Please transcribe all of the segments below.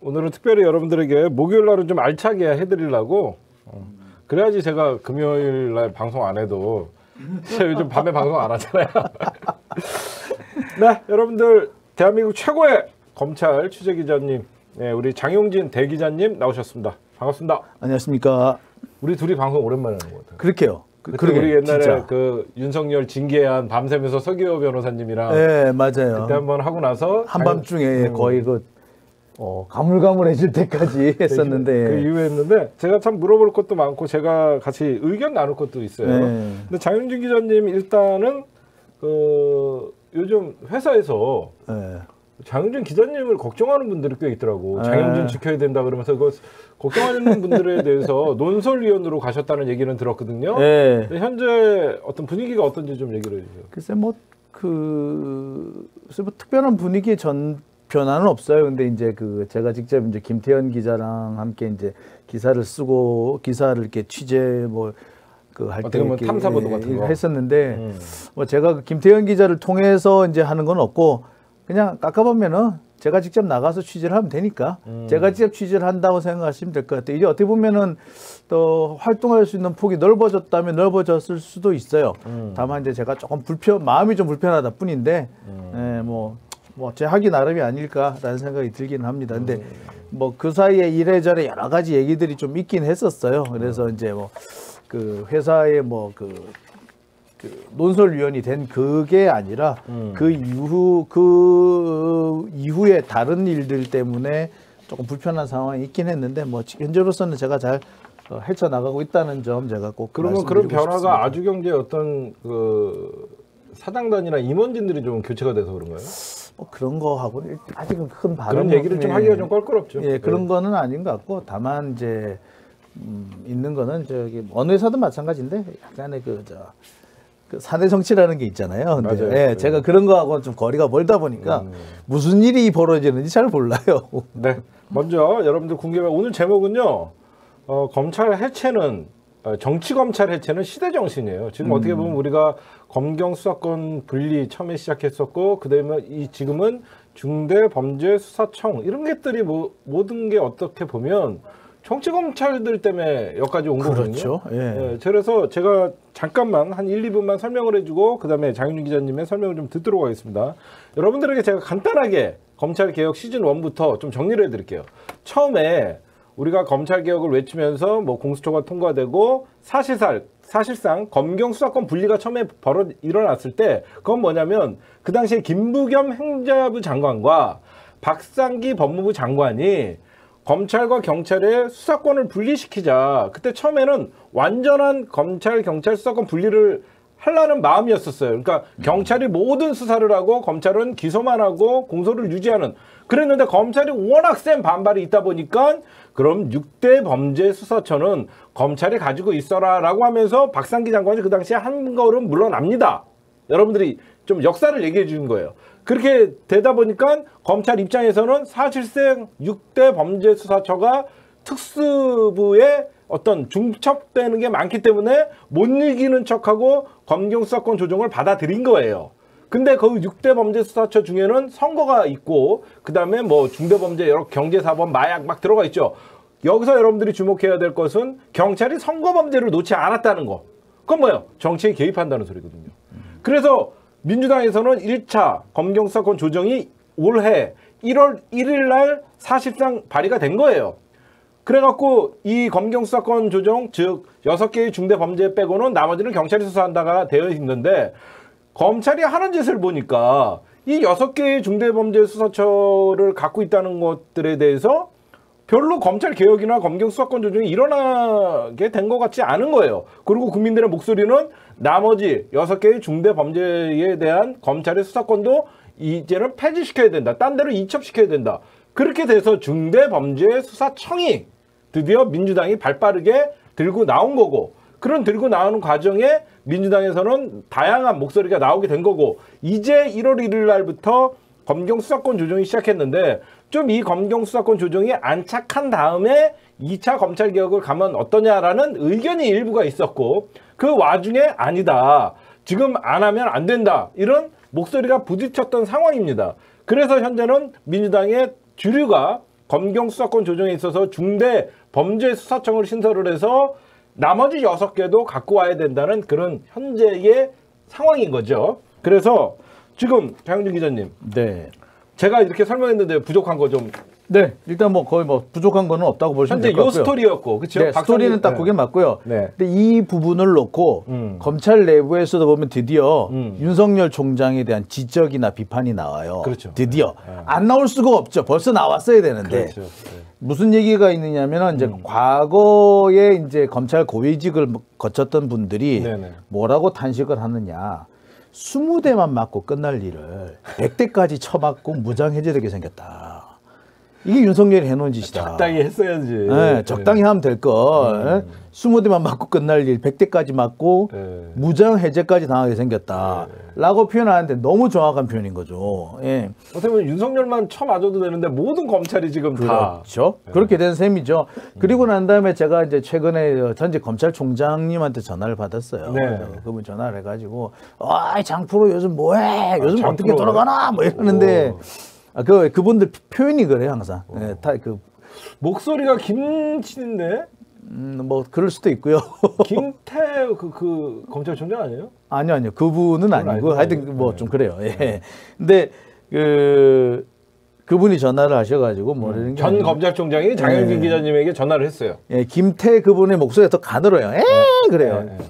오늘은 특별히 여러분들에게 목요일 날은 좀 알차게 해드리려고 어, 그래야지 제가 금요일 날 방송 안 해도 제가 요즘 밤에 방송 안 하잖아요. 네, 여러분들 대한민국 최고의 검찰 취재 기자님, 네, 우리 장용진 대기자님 나오셨습니다. 반갑습니다. 안녕하십니까. 우리 둘이 방송 오랜만에 하는 것 같아요. 그렇게요. 그, 그때 우리 옛날에 진짜. 그 윤석열 징계한 밤새면서 서기호 변호사님이랑 네, 맞아요. 그때 한번 하고 나서 한밤중에 음. 거의 그 어, 가물가물해질 때까지 했었는데 그 이후에 했는데 제가 참 물어볼 것도 많고 제가 같이 의견 나눌 것도 있어요. 네. 근데 장윤진 기자님 일단은 그 요즘 회사에서 네. 장윤진 기자님을 걱정하는 분들이 꽤 있더라고. 네. 장윤진 지켜야 된다 그러면서 그 걱정하는 분들에 대해서 논설위원으로 가셨다는 얘기는 들었거든요. 네. 현재 어떤 분위기가 어떤지 좀 얘기를 해주세요. 글쎄 뭐 그 글쎄 뭐 특별한 분위기의 전 변화는 없어요. 근데 이제 그 제가 직접 이제 김태현 기자랑 함께 이제 기사를 쓰고 기사를 이렇게 취재 뭐 그할때 어떻게 보면 이렇게 탐사 보도 같은 거. 했었는데 음. 뭐 제가 그 김태현 기자를 통해서 이제 하는 건 없고 그냥 깎아보면은 제가 직접 나가서 취재를 하면 되니까 음. 제가 직접 취재를 한다고 생각하시면 될 것 같아요. 이제 어떻게 보면은 또 활동할 수 있는 폭이 넓어졌다면 넓어졌을 수도 있어요. 음. 다만 이제 제가 조금 불편 마음이 좀 불편하다 뿐인데 음. 예, 뭐. 뭐 제 하기 나름이 아닐까라는 생각이 들기는 합니다. 근데 음. 뭐그 사이에 이래저래 여러 가지 얘기들이 좀 있긴 했었어요. 그래서 이제 뭐 그 회사의 뭐그 그 논설위원이 된 그게 아니라 음. 그 이후 그 이후에 다른 일들 때문에 조금 불편한 상황이 있긴 했는데 뭐 지- 현재로서는 제가 잘 어, 헤쳐 나가고 있다는 점 제가 꼭 그러면 그런 변화가 싶습니다. 아주경제의 어떤 그 사장단이나 임원진들이 좀 교체가 돼서 그런가요? 뭐 그런 거 하고는 아직은 큰 바람 그런 얘기를 좀 하기가 좀 껄끄럽죠. 예, 그런 네. 거는 아닌 것 같고 다만 이제 음, 있는 거는 저기 어느 회사든 마찬가지인데 약간의 그저 그 사내 정치라는 게 있잖아요. 근데 맞아요. 예, 네. 제가 그런 거하고는 좀 거리가 멀다 보니까 음. 무슨 일이 벌어지는지 잘 몰라요. 네. 먼저 여러분들 궁금해 오늘 제목은요. 어, 검찰 해체는 어, 정치 검찰 해체는 시대 정신이에요. 지금 음. 어떻게 보면 우리가 검경 수사권 분리 처음에 시작했었고 그다음에 이 지금은 중대 범죄 수사청 이런 것들이 뭐, 모든 게 어떻게 보면 정치 검찰들 때문에 여기까지 온 거거든요. 그렇죠. 예. 예, 그래서 제가 잠깐만 한 1, 2분만 설명을 해주고 그다음에 장윤준 기자님의 설명을 좀 듣도록 하겠습니다. 여러분들에게 제가 간단하게 검찰 개혁 시즌 1부터 좀 정리를 해드릴게요. 처음에 우리가 검찰 개혁을 외치면서 뭐 공수처가 통과되고 사실상 사실상 검경 수사권 분리가 처음에 벌어 일어났을 때 그건 뭐냐면 그 당시에 김부겸 행자부 장관과 박상기 법무부 장관이 검찰과 경찰의 수사권을 분리시키자. 그때 처음에는 완전한 검찰 경찰 수사권 분리를 하려는 마음이었었어요. 그러니까 경찰이 모든 수사를 하고 검찰은 기소만 하고 공소를 유지하는 그랬는데 검찰이 워낙 센 반발이 있다 보니까 그럼 6대 범죄 수사처는 검찰이 가지고 있어라라고 하면서 박상기 장관이 그 당시에 한 걸음 물러납니다. 여러분들이 좀 역사를 얘기해 주는 거예요. 그렇게 되다 보니까 검찰 입장에서는 사실상 6대 범죄 수사처가 특수부에 어떤 중첩되는 게 많기 때문에 못 이기는 척하고 검경 수사권 조정을 받아들인 거예요. 근데 그 6대 범죄 수사처 중에는 선거가 있고 그다음에 뭐 중대 범죄 여러 경제 사범 마약 막 들어가 있죠. 여기서 여러분들이 주목해야 될 것은 경찰이 선거 범죄를 놓지 않았다는 거. 그건 뭐예요? 정치에 개입한다는 소리거든요. 그래서 민주당에서는 1차 검경 수사권 조정이 올해 1월 1일 날 사실상 발의가 된 거예요. 그래갖고 이 검경 수사권 조정 즉 여섯 개의 중대 범죄 빼고는 나머지는 경찰이 수사한다가 되어 있는데 검찰이 하는 짓을 보니까 이 여섯 개의 중대 범죄 수사처를 갖고 있다는 것들에 대해서 별로 검찰 개혁이나 검경 수사권 조정이 일어나게 된 것 같지 않은 거예요. 그리고 국민들의 목소리는 나머지 여섯 개의 중대 범죄에 대한 검찰의 수사권도 이제는 폐지시켜야 된다. 딴 데로 이첩시켜야 된다. 그렇게 돼서 중대 범죄 수사청이 드디어 민주당이 발빠르게 들고 나온 거고 그런 들고 나오는 과정에 민주당에서는 다양한 목소리가 나오게 된 거고 이제 1월 1일 날부터 검경 수사권 조정이 시작했는데 좀 이 검경 수사권 조정이 안착한 다음에 2차 검찰 개혁을 가면 어떠냐라는 의견이 일부가 있었고 그 와중에 아니다. 지금 안 하면 안 된다. 이런 목소리가 부딪혔던 상황입니다. 그래서 현재는 민주당의 주류가 검경 수사권 조정에 있어서 중대 범죄 수사청을 신설을 해서 나머지 여섯 개도 갖고 와야 된다는 그런 현재의 상황인 거죠. 그래서 지금 장윤준 기자님, 네. 제가 이렇게 설명했는데 부족한 거 좀 네, 일단 뭐 거의 뭐 부족한 거는 없다고 보시면 현재 될것요 같고요. 스토리였고, 그렇죠? 네, 스토리는 딱 그게 맞고요. 네. 근데 이 부분을 놓고 음. 검찰 내부에서도 보면 드디어 음. 윤석열 총장에 대한 지적이나 비판이 나와요. 그렇죠. 드디어 네. 안 나올 수가 없죠. 벌써 나왔어야 되는데 그렇죠. 네. 무슨 얘기가 있느냐면은 이제 과거에 이제 검찰 고위직을 거쳤던 분들이 네네. 뭐라고 탄식을 하느냐. 20대만 맞고 끝날 일을 100대까지 쳐맞고 무장 해제되게 생겼다. 이게 윤석열이 해놓은 짓이다. 적당히 했어야지. 네, 적당히 하면 될 걸. 20대만 맞고 끝날 일 100대까지 맞고 네. 무장 해제까지 당하게 생겼다. 라고 표현하는데 너무 정확한 표현인 거죠. 예. 어떻게 보면 윤석열만 쳐맞아도 되는데 모든 검찰이 지금 다 그렇죠. 그렇게 된 셈이죠. 그리고 난 다음에 제가 이제 최근에 전직 검찰총장님한테 전화를 받았어요. 네. 그분 전화를 해가지고, 아, 장프로 요즘 뭐해? 요즘 장프로. 어떻게 돌아가나? 뭐 이러는데, 아, 그 그분들 표현이 그래요 항상. 예, 다 그, 목소리가 김치인데 음, 뭐 그럴 수도 있고요. 김태 그, 그 검찰총장 아니에요? 아니요, 아니요. 그분은 아니고. 하여튼 뭐 네. 좀 그래요. 예. 근데 그 그분이 전화를 하셔가지고 뭐 이런 게전 검찰총장이 장현진 네. 기자님에게 전화를 했어요. 예, 김태 그분의 목소리가 더 가늘어요. 에 그래요. 네, 네.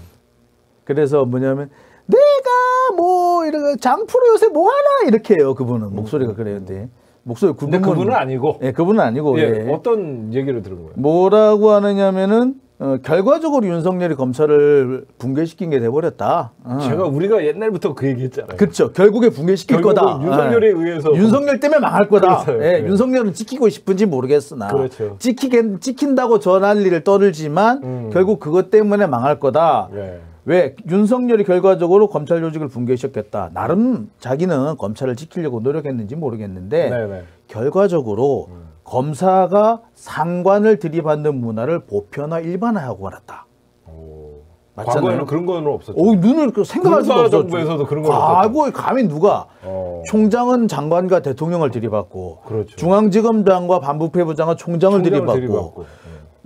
그래서 뭐냐면 내가 뭐 이런 장프로 요새 뭐 하나 이렇게 해요. 그분은 목소리가 그래요. 근데 목소리 근데 그분은 분- 아니고 예, 그분은 아니고 예, 예. 어떤 얘기를 들은 거예요? 뭐라고 하느냐면은 어, 결과적으로 윤석열이 검찰을 붕괴시킨 게 돼버렸다. 어. 제가 우리가 옛날부터 그 얘기했잖아요. 그렇죠. 결국에 붕괴시킬 거다. 윤석열에 예. 의해서 윤석열 때문에 망할 거다. 그래서요. 예, 네. 윤석열은 지키고 싶은지 모르겠으나 그렇죠. 지키겠, 지킨다고 전한리를 떠들지만 음. 결국 그것 때문에 망할 거다. 예. 왜 윤석열이 결과적으로 검찰 조직을 붕괴시켰겠다. 나름 자기는 검찰을 지키려고 노력했는지 모르겠는데 네네. 결과적으로 검사가 상관을 들이받는 문화를 보편화 일반화하고 말았다. 오. 맞잖아요. 과거에는 그런 거는 없었죠. 오 눈을 그 생각할 수가 없었죠. 정부에서도 그런 건 과거에 감히 누가 어. 총장은 장관과 대통령을 들이받고 그렇죠. 중앙지검장과 반부패부장은 총장을, 총장을 들이받고, 들이받고.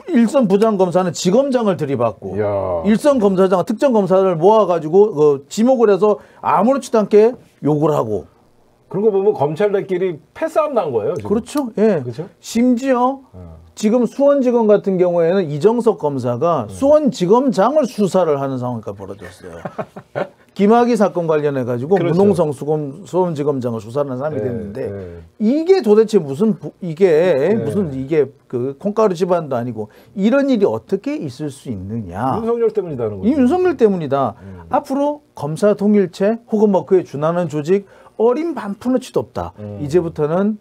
일선 부장검사는 지검장을 들이받고 이야. 일선 검사장은 특정 검사를 모아가지고 그 지목을 해서 아무렇지도 않게 욕을 하고 그런 거 보면 검찰들끼리 패싸움 난 거예요. 지금. 그렇죠. 예. 그렇죠? 심지어 어. 지금 수원지검 같은 경우에는 이정석 검사가 수원지검장을 수사를 하는 상황까지 벌어졌어요. 김학의 사건 관련해 가지고 그렇죠. 문홍성 수검 수원지검장을 수사하는 사람이 네, 됐는데 네. 이게 도대체 무슨 부- 이게 네. 무슨 이게 그 콩가루 집안도 아니고 이런 일이 어떻게 있을 수 있느냐? 윤석열 때문이다는 거죠. 이 윤석열 때문이다. 음. 앞으로 검사 통일체 혹은 뭐 그에 준하는 조직 어린 반푼어치도 없다. 음. 이제부터는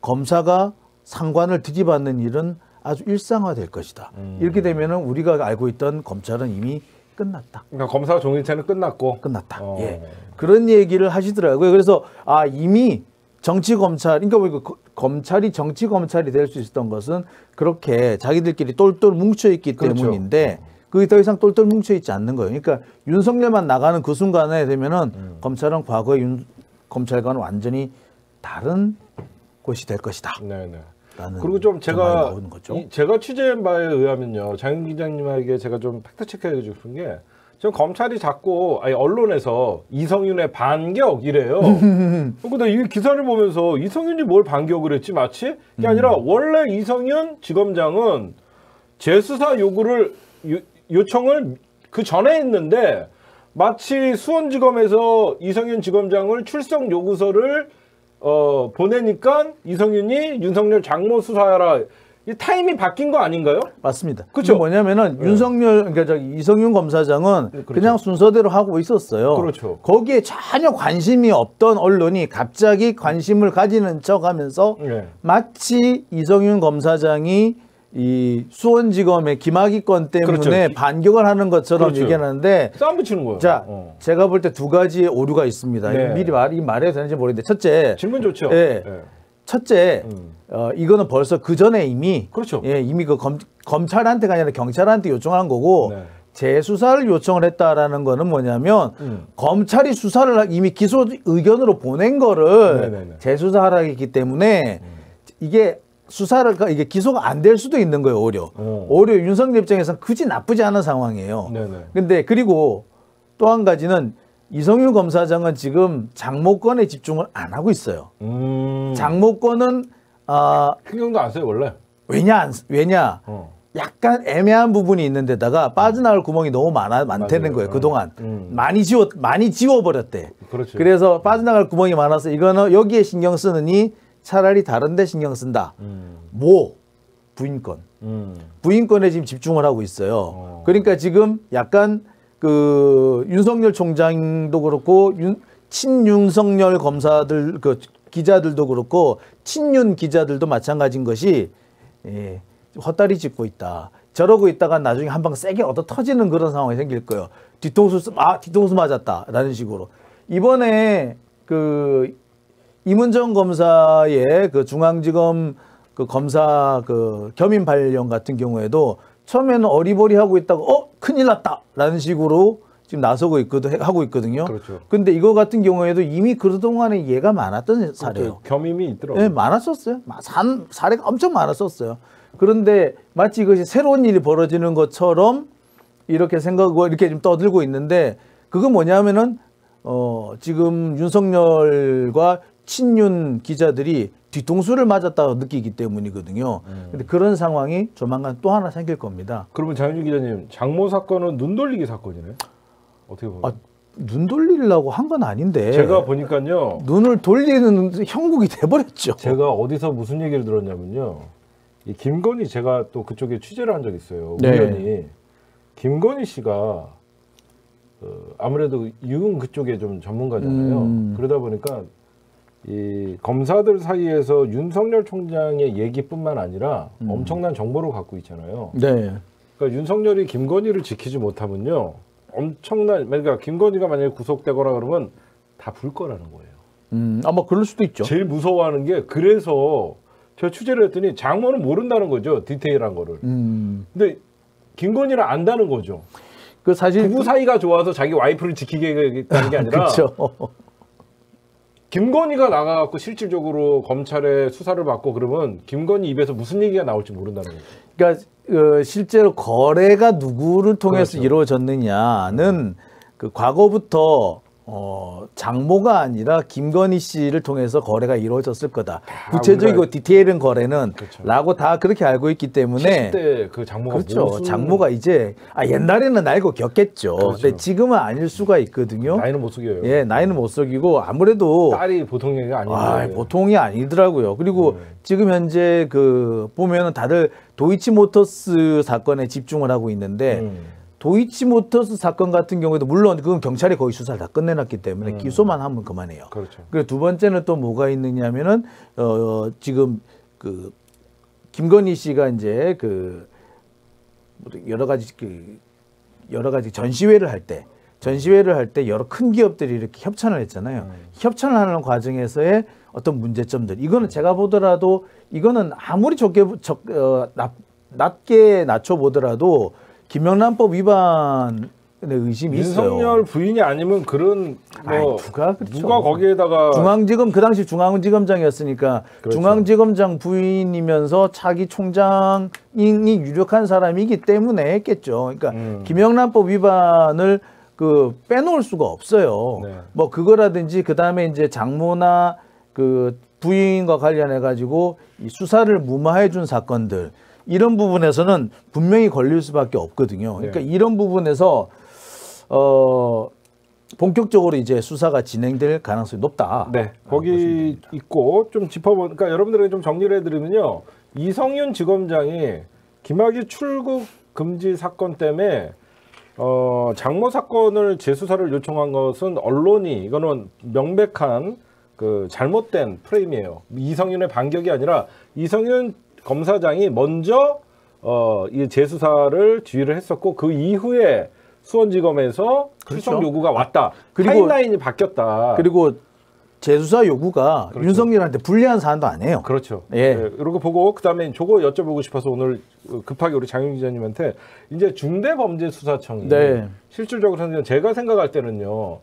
검사가 상관을 들이받는 일은 아주 일상화될 것이다. 음. 이렇게 되면은 우리가 알고 있던 검찰은 이미 끝났다. 그러니까 검사 종일체는 끝났고. 끝났다. 어. 예. 그런 얘기를 하시더라고요. 그래서 아 이미 정치 검찰, 그러니까 뭐 거- 검찰이 정치 검찰이 될 수 있었던 것은 그렇게 자기들끼리 똘똘 뭉쳐 있기 그렇죠. 때문인데 그게 더 이상 똘똘 뭉쳐 있지 않는 거예요. 그러니까 윤석열만 나가는 그 순간에 되면은 음. 검찰은 과거의 윤, 검찰과는 완전히 다른 곳이 될 것이다. 네네. 그리고 좀 제가. 이- 제가 취재한 바에 의하면요 장윤 기자님에게 제가 좀 팩트 체크해 주고 싶은 게 지금 검찰이 자꾸 아니 언론에서 이성윤의 반격 이래요. 근데 이 기사를 보면서 이성윤이 뭘 반격을 했지 마치 그게 아니라 원래 이성윤 지검장은 재수사 요구를 요, 요청을 그 전에 했는데 마치 수원지검에서 이성윤 지검장을 출석 요구서를 어, 보내니까 이성윤이 윤석열 장모 수사하라 이 타임이 바뀐 거 아닌가요? 맞습니다. 이게 뭐냐면은 윤석열 그러니까 저 이성윤 검사장은 네, 그렇죠. 그냥 순서대로 하고 있었어요. 그렇죠. 거기에 전혀 관심이 없던 언론이 갑자기 관심을 가지는 척하면서 네. 마치 이성윤 검사장이 이 수원지검의 김학의 건 때문에 그렇죠. 반격을 하는 것처럼 그렇죠. 얘기하는데 싸움 붙이는 거예요. 자 어. 제가 볼 때 두 가지의 오류가 있습니다. 네. 미리 말, 이 말해도 되는지 모르겠는데 첫째 질문 좋죠. 예. 예. 첫째, 음. 어, 이거는 벌써 그 전에 이미 그렇죠. 예, 이미 그 검, 검찰한테가 아니라 경찰한테 요청한 거고 네. 재수사를 요청을 했다라는 거는 뭐냐면 음. 검찰이 수사를 하- 이미 기소 의견으로 보낸 거를 네네네. 음. 재수사하라 했기 때문에 이게 수사를 가- 이게 기소가 안 될 수도 있는 거예요 오히려 어. 오히려 윤석열 입장에서는 그지 나쁘지 않은 상황이에요. 네네. 근데 그리고 또 한 가지는 이성윤 검사장은 지금 장모권에 집중을 안 하고 있어요. 음. 장모권은 아 신경도 안 써요 원래. 왜냐 안- 왜냐 어. 약간 애매한 부분이 있는데다가 빠져나갈 구멍이 너무 많아 많다는 맞아요. 거예요 어. 그동안 음. 많이 지워 많이 지워 버렸대. 그렇죠. 그래서 빠져나갈 구멍이 많아서 이거는 여기에 신경 쓰느니 차라리 다른 데 신경 쓴다. 음. 뭐 부인권. 음. 부인권에 지금 집중을 하고 있어요. 어. 그러니까 지금 약간 그 윤석열 총장도 그렇고 윤, 친윤석열 검사들 그 기자들도 그렇고 친윤 기자들도 마찬가지인 것이 예, 헛다리 짚고 있다. 저러고 있다가 나중에 한 방 세게 얻어 터지는 그런 상황이 생길 거예요. 뒤통수 쓰- 아 뒤통수 맞았다라는 식으로 이번에 그 이문정 검사의 그 중앙지검 그 검사 그 겸임 발령 같은 경우에도 처음에는 어리버리하고 있다가 어 큰일 났다라는 식으로 지금 나서고 있거든 하고 있거든요. 그렇죠. 근데 이거 같은 경우에도 이미 그 동안에 얘가 많았던 사례예요. 그 겸임이 있더라고요. 네, 많았었어요. 마- 산, 사례가 엄청 많았었어요. 그런데 마치 이것이 새로운 일이 벌어지는 것처럼 이렇게 생각하고 이렇게 좀 떠들고 있는데 그건 뭐냐면은 어, 지금 윤석열과 친윤 기자들이 뒤통수를 맞았다고 느끼기 때문이거든요. 근데 그런 상황이 조만간 또 하나 생길 겁니다. 그러면 장윤 기자님 장모 사건은 눈 돌리기 사건이네. 어떻게 보면. 아, 눈 돌리려고 한 건 아닌데 제가 보니까요. 눈을 돌리는 형국이 돼버렸죠. 제가 어디서 무슨 얘기를 들었냐면요. 이 김건희 제가 또 그쪽에 취재를 한적 있어요. 네. 우연히 김건희 씨가 어, 아무래도 유흥 그쪽에 좀 전문가잖아요. 음. 그러다 보니까 이 검사들 사이에서 윤석열 총장의 얘기뿐만 아니라 음. 엄청난 정보를 갖고 있잖아요. 네. 그러니까 윤석열이 김건희를 지키지 못하면요, 엄청난 그러니까 김건희가 만약에 구속되거나 그러면 다 불 거라는 거예요. 음, 아마 그럴 수도 있죠. 제일 무서워하는 게 그래서 제가 취재를 했더니 장모는 모른다는 거죠 디테일한 거를. 음, 근데 김건희를 안다는 거죠. 그 사실 부부 사이가 좋아서 자기 와이프를 지키겠다는 게 아니라 그렇죠. 김건희가 나가갖고 실질적으로 검찰에 수사를 받고 그러면 김건희 입에서 무슨 얘기가 나올지 모른다는 거죠. 그러니까 어, 실제로 거래가 누구를 통해서 그렇죠. 이루어졌느냐는 그 과거부터 어, 장모가 아니라 김건희 씨를 통해서 거래가 이루어졌을 거다. 구체적이고 우리가- 디테일은 거래는 그렇죠. 라고 다 그렇게 알고 있기 때문에 70대 그 장모가 그렇죠. 무슨 장모가 이제 아 옛날에는 알고 겪겠죠. 그렇죠. 근데 지금은 아닐 수가 있거든요. 나이는 못 속여요. 예, 나이는 못 속이고 아무래도 딸이 보통 얘기가 아닌데. 아, 보통이 아니더라고요. 그리고 네. 지금 현재 그 보면은 다들 도이치모터스 사건에 집중을 하고 있는데 음. 도이치모터스 사건 같은 경우에도 물론 그건 경찰이 거의 수사를 다 끝내놨기 때문에 기소만 하면 그만해요. 그렇죠. 그리고 두 번째는 또 뭐가 있느냐면은 어 지금 그 김건희 씨가 이제 그 여러 가지 그 여러 가지 전시회를 할 때 전시회를 할 때 여러 큰 기업들이 이렇게 협찬을 했잖아요. 협찬을 하는 과정에서의 어떤 문제점들 이거는 제가 보더라도 이거는 아무리 좋게 적, 어, 낮, 낮게 낮춰 보더라도 김영란법 위반의 의심이 있어요. 윤석열 부인이 아니면 그런 뭐 아이, 누가 그렇죠. 누가 거기에다가 중앙지검 그 당시 중앙지검장이었으니까 그렇죠. 중앙지검장 부인이면서 차기 총장이 유력한 사람이기 때문에 했겠죠. 그러니까 음. 김영란법 위반을 그 빼놓을 수가 없어요. 네. 뭐 그거라든지 그 다음에 이제 장모나 그 부인과 관련해 가지고 이 수사를 무마해 준 사건들 이런 부분에서는 분명히 걸릴 수밖에 없거든요. 그러니까 네. 이런 부분에서 어 본격적으로 이제 수사가 진행될 가능성이 높다. 네 거기 있고 좀 짚어보니까 그러니까 여러분들에게 좀 정리를 해드리면요 이성윤 지검장이 김학의 출국 금지 사건 때문에 어 장모 사건을 재수사를 요청한 것은 언론이 이거는 명백한 그 잘못된 프레임이에요 이성윤의 반격이 아니라 이성윤 검사장이 먼저 어 이 재수사를 지휘를 했었고 그 이후에 수원지검에서 출석 그렇죠. 요구가 왔다 그리고- 타임라인이 바뀌었다 그리고 재수사 요구가 그렇죠. 윤석열한테 불리한 사안도 아니에요. 그렇죠. 예. 네, 이렇게 보고 그다음에 저거 여쭤보고 싶어서 오늘 급하게 우리 장윤 기자님한테 이제 중대범죄수사청이 네. 실질적으로 제가 생각할 때는요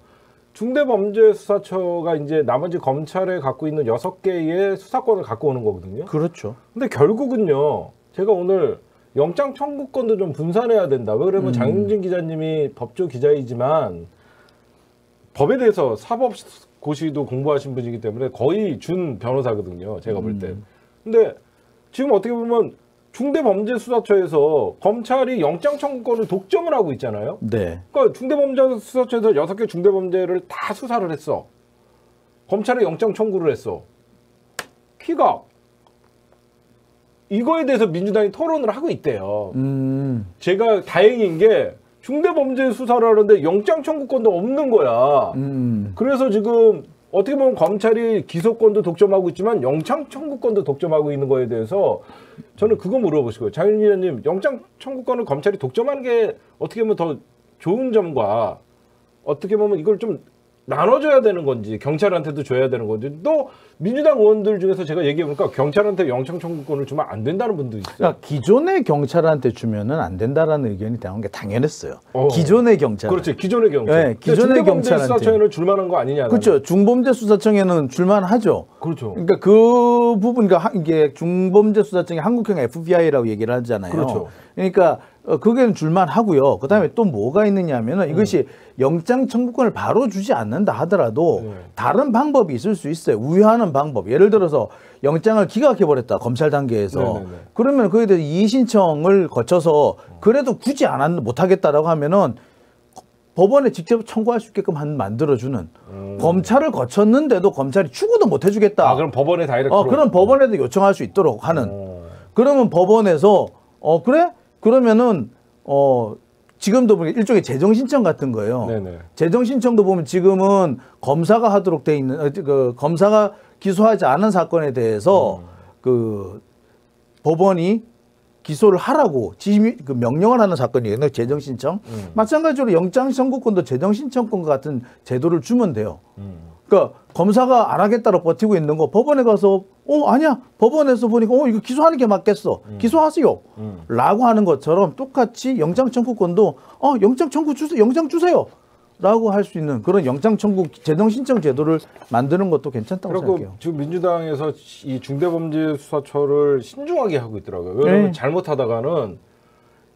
중대범죄수사처가 이제 나머지 검찰에 갖고 있는 여섯 개의 수사권을 갖고 오는 거거든요. 그렇죠. 근데 결국은요, 제가 오늘 영장 청구권도 좀 분산해야 된다. 왜 그러면 장윤진 기자님이 법조 기자이지만 법에 대해서 사법 고시도 공부하신 분이기 때문에 거의 준 변호사거든요. 제가 볼 때. 근데 지금 어떻게 보면 중대범죄수사처에서 검찰이 영장 청구권을 독점을 하고 있잖아요. 네. 그러니까 중대범죄수사처에서 여섯 개 중대범죄를 다 수사를 했어. 검찰에 영장 청구를 했어. 키가 이거에 대해서 민주당이 토론을 하고 있대요. 음. 제가 다행인 게 중대범죄 수사를 하는데 영장 청구권도 없는 거야. 음. 그래서 지금 어떻게 보면 검찰이 기소권도 독점하고 있지만 영장 청구권도 독점하고 있는 거에 대해서 저는 그거 물어보시고요. 장윤 기자님, 영장 청구권을 검찰이 독점하는 게 어떻게 보면 더 좋은 점과 어떻게 보면 이걸 좀 나눠줘야 되는 건지 경찰한테도 줘야 되는 건지 또 민주당 의원들 중에서 제가 얘기해 보니까 경찰한테 영장 청구권을 주면 안 된다는 분도 있어요. 그러니까 기존의 경찰한테 주면은 안 된다라는 의견이 나온 게 당연했어요. 어. 기존의 경찰. 그렇지 기존의 경찰. 네, 근데 기존의 경찰한테. 수사처에는 줄만한 거 아니냐? 그렇죠. 중범죄 수사청에는 줄만하죠. 그렇죠. 그러니까 그 부분, 그러니까 하- 이게 중범죄 수사청이 한국형 FBI라고 얘기를 하잖아요. 그렇죠. 그러니까 어, 그게는 줄만 하고요. 그 다음에 또 뭐가 있느냐면은 이것이 영장 청구권을 바로 주지 않는다 하더라도 네. 다른 방법이 있을 수 있어요. 우회하는 방법. 예를 들어서 영장을 기각해 버렸다 검찰 단계에서 네네네. 그러면 그에 대해서 이의 신청을 거쳐서 그래도 굳이 안 한- 못하겠다라고 하면은 법원에 직접 청구할 수 있게끔 한 만들어주는 검찰을 거쳤는데도 검찰이 추구도 못 해주겠다. 음. 아 그럼 법원에 다이렉트로. 어, 그럼 법원에도 요청할 수 있도록 하는. 어. 그러면 법원에서 어 그래? 그러면은 어 지금도 보니 일종의 재정 신청 같은 거예요. 네네. 재정 신청도 보면 지금은 검사가 하도록 돼 있는 어, 그 검사가 기소하지 않은 사건에 대해서 음. 그 법원이 기소를 하라고 지휘 그 명령을 하는 사건이에요. 재정 신청. 음. 마찬가지로 영장 청구권도 재정 신청권 같은 제도를 주면 돼요. 음. 그러니까 검사가 안 하겠다고 버티고 있는 거 법원에 가서 어 아니야. 법원에서 보니까 어 이거 기소하는 게 맞겠어. 기소하세요. 음. 라고 하는 것처럼 똑같이 영장 청구권도 어 영장 청구 주세요 영장 주세요. 라고 할 수 있는 그런 영장 청구 재정 신청 제도를 만드는 것도 괜찮다고 생각해요. 지금 민주당에서 이 중대범죄수사처를 신중하게 하고 있더라고요. 왜냐하면 네. 잘못하다가는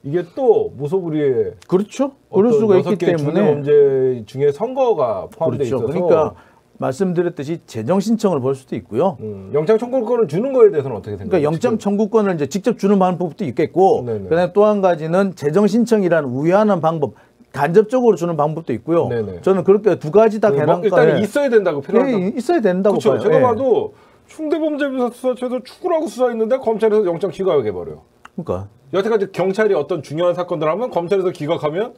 이게 또 무소불위에 그렇죠. 그럴 수가 있기 때문에. 중대범죄 중에 선거가 포함되어 그렇죠. 있어서 그러니까 말씀드렸듯이 재정 신청을 볼 수도 있고요 음, 영장 청구권을 주는 거에 대해서는 어떻게 생각해요? 그러니까 영장 청구권을 이제 직접 주는 방법도 있겠고. 그다음에 또 한 가지는 재정 신청이라는 우회하는 방법, 간접적으로 주는 방법도 있고요. 네네. 저는 그렇게 두 가지 다뭐 개囊일단 있어야 된다고 필요하다. 예, 있어야 된다고 그렇죠. 봐요. 제가 예. 봐도 중대범죄수사처에서 추구라고 수사했는데 검찰에서 영장 기각해 버려요. 그러니까 여태까지 경찰이 어떤 중요한 사건들 하면 검찰에서 기각하면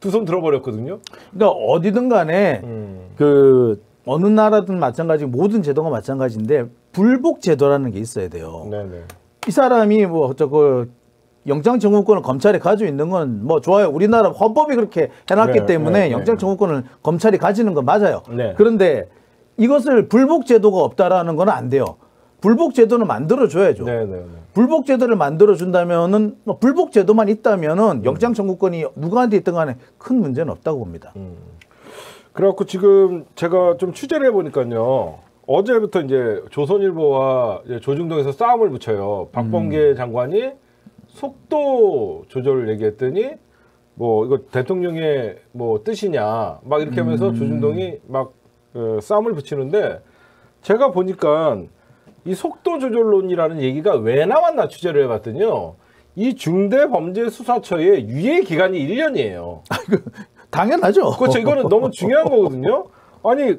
두 손 들어버렸거든요. 그러니까 어디든 간에 음. 그 어느 나라든 마찬가지 모든 제도가 마찬가지인데 불복 제도라는 게 있어야 돼요. 네네. 이 사람이 뭐 저그 영장 청구권을 검찰이 가지고 있는 건 뭐 좋아요. 우리나라 헌법이 그렇게 해놨기 네, 때문에 네, 영장 네. 청구권을 검찰이 가지는 건 맞아요. 네. 그런데 이것을 불복 제도가 없다라는 건 안 돼요. 불복 제도는 만들어 줘야죠. 네네네. 불복 제도를 만들어 준다면은 뭐 불복 제도만 있다면은 영장 청구권이 누구한테 있든 간에 큰 문제는 없다고 봅니다. 그래갖고 지금 제가 좀 취재를 해보니까요. 어제부터 이제 조선일보와 이제 조중동에서 싸움을 붙여요. 박범계 장관이 속도 조절 얘기했더니 뭐 이거 대통령의 뭐 뜻이냐 막 이렇게 하면서 조중동이 막 어, 싸움을 붙이는데 제가 보니까 이 속도 조절론이라는 얘기가 왜 나왔나 취재를 해봤더니요. 이 중대범죄수사처의 유예 기간이 1년이에요. 당연하죠. 그렇죠. 이거는 너무 중요한 거거든요. 아니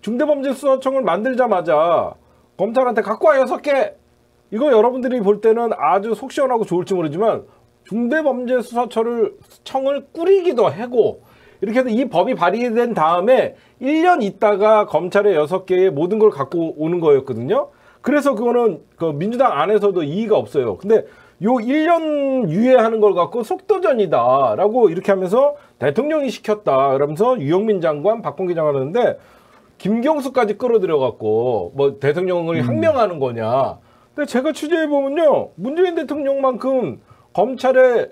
중대범죄수사청을 만들자마자 검찰한테 갖고 와 여섯 개. 이거 여러분들이 볼 때는 아주 속 시원하고 좋을지 모르지만 중대범죄수사처를 청을 꾸리기도 하고 이렇게 해서 이 법이 발의된 다음에 1년 있다가 검찰의 여섯 개의 모든 걸 갖고 오는 거였거든요. 그래서 그거는 그 민주당 안에서도 이의가 없어요. 근데 요 1년 유예하는 걸 갖고 속도전이다라고 이렇게 하면서 대통령이 시켰다. 그러면서 유영민 장관, 박범계 장관 하는데 김경수까지 끌어들여 갖고 뭐 대통령을 항명하는 거냐. 근데 제가 취재해 보면요. 문재인 대통령만큼 검찰의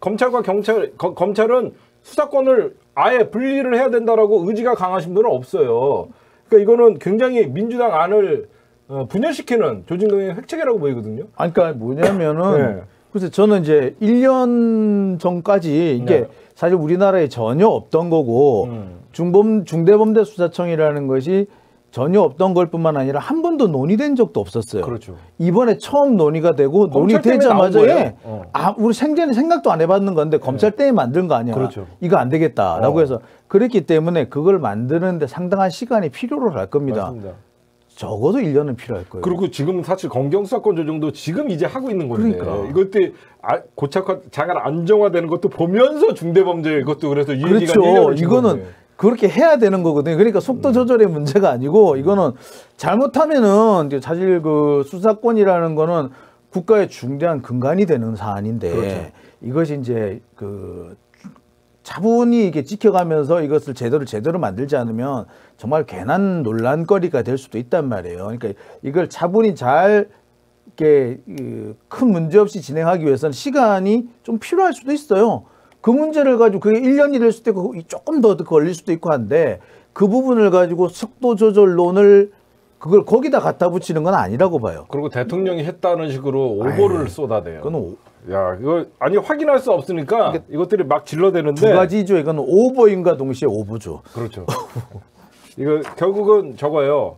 검찰과 경찰 거- 검찰은 수사권을 아예 분리를 해야 된다라고 의지가 강하신 분은 없어요. 그러니까 이거는 굉장히 민주당 안을 어, 분열시키는 조직능의 획책이라고 보이거든요. 아니, 그러니까 뭐냐면은 네. 글쎄 저는 이제 1년 전까지 이게 네. 사실 우리나라에 전혀 없던 거고 음. 중범 중대범죄 수사청이라는 것이 전혀 없던 걸 뿐만 아니라 한 번도 논의된 적도 없었어요. 그렇죠. 이번에 처음 논의가 되고 논의되자마자? 예. 어. 아, 우리 생전에 생각도 안 해봤는 건데 검찰 때문에 만든 거 아니야. 그렇죠. 이거 안 되겠다라고 어. 해서 그랬기 때문에 그걸 만드는데 상당한 시간이 필요로 할 겁니다. 맞습니다. 적어도 1년은 필요할 거예요. 그리고 지금 사실 검경수사권 조정도 지금 이제 하고 있는 건데 그러니까. 이것도 아, 고착화 잘 안정화되는 것도 보면서 중대범죄 이것도 그래서 유예기간 그렇죠. 1년을 준 이거는 건데. 그렇게 해야 되는 거거든요. 그러니까 속도 조절의 문제가 아니고 이거는 잘못하면은 이제 사실 그 수사권이라는 거는 국가의 중대한 근간이 되는 사안인데 그렇죠. 이것이 이제 그 차분히 이게 지켜가면서 이것을 제대로 제대로 만들지 않으면 정말 괜한 논란거리가 될 수도 있단 말이에요. 그러니까 이걸 차분히 잘 이렇게 그큰 문제 없이 진행하기 위해서는 시간이 좀 필요할 수도 있어요. 그 문제를 가지고 그게 1년이 될 수도 있고 조금 더 걸릴 수도 있고 한데 그 부분을 가지고 속도 조절론을 그걸 거기다 갖다 붙이는 건 아니라고 봐요. 그리고 대통령이 했다는 식으로 오보를 쏟아대요. 그건 오- 야 이거 아니 확인할 수 없으니까 이것들이 막 질러대는데 두 가지죠. 이건 오버임과 동시에 오보죠. 그렇죠. 이거 결국은 저거예요.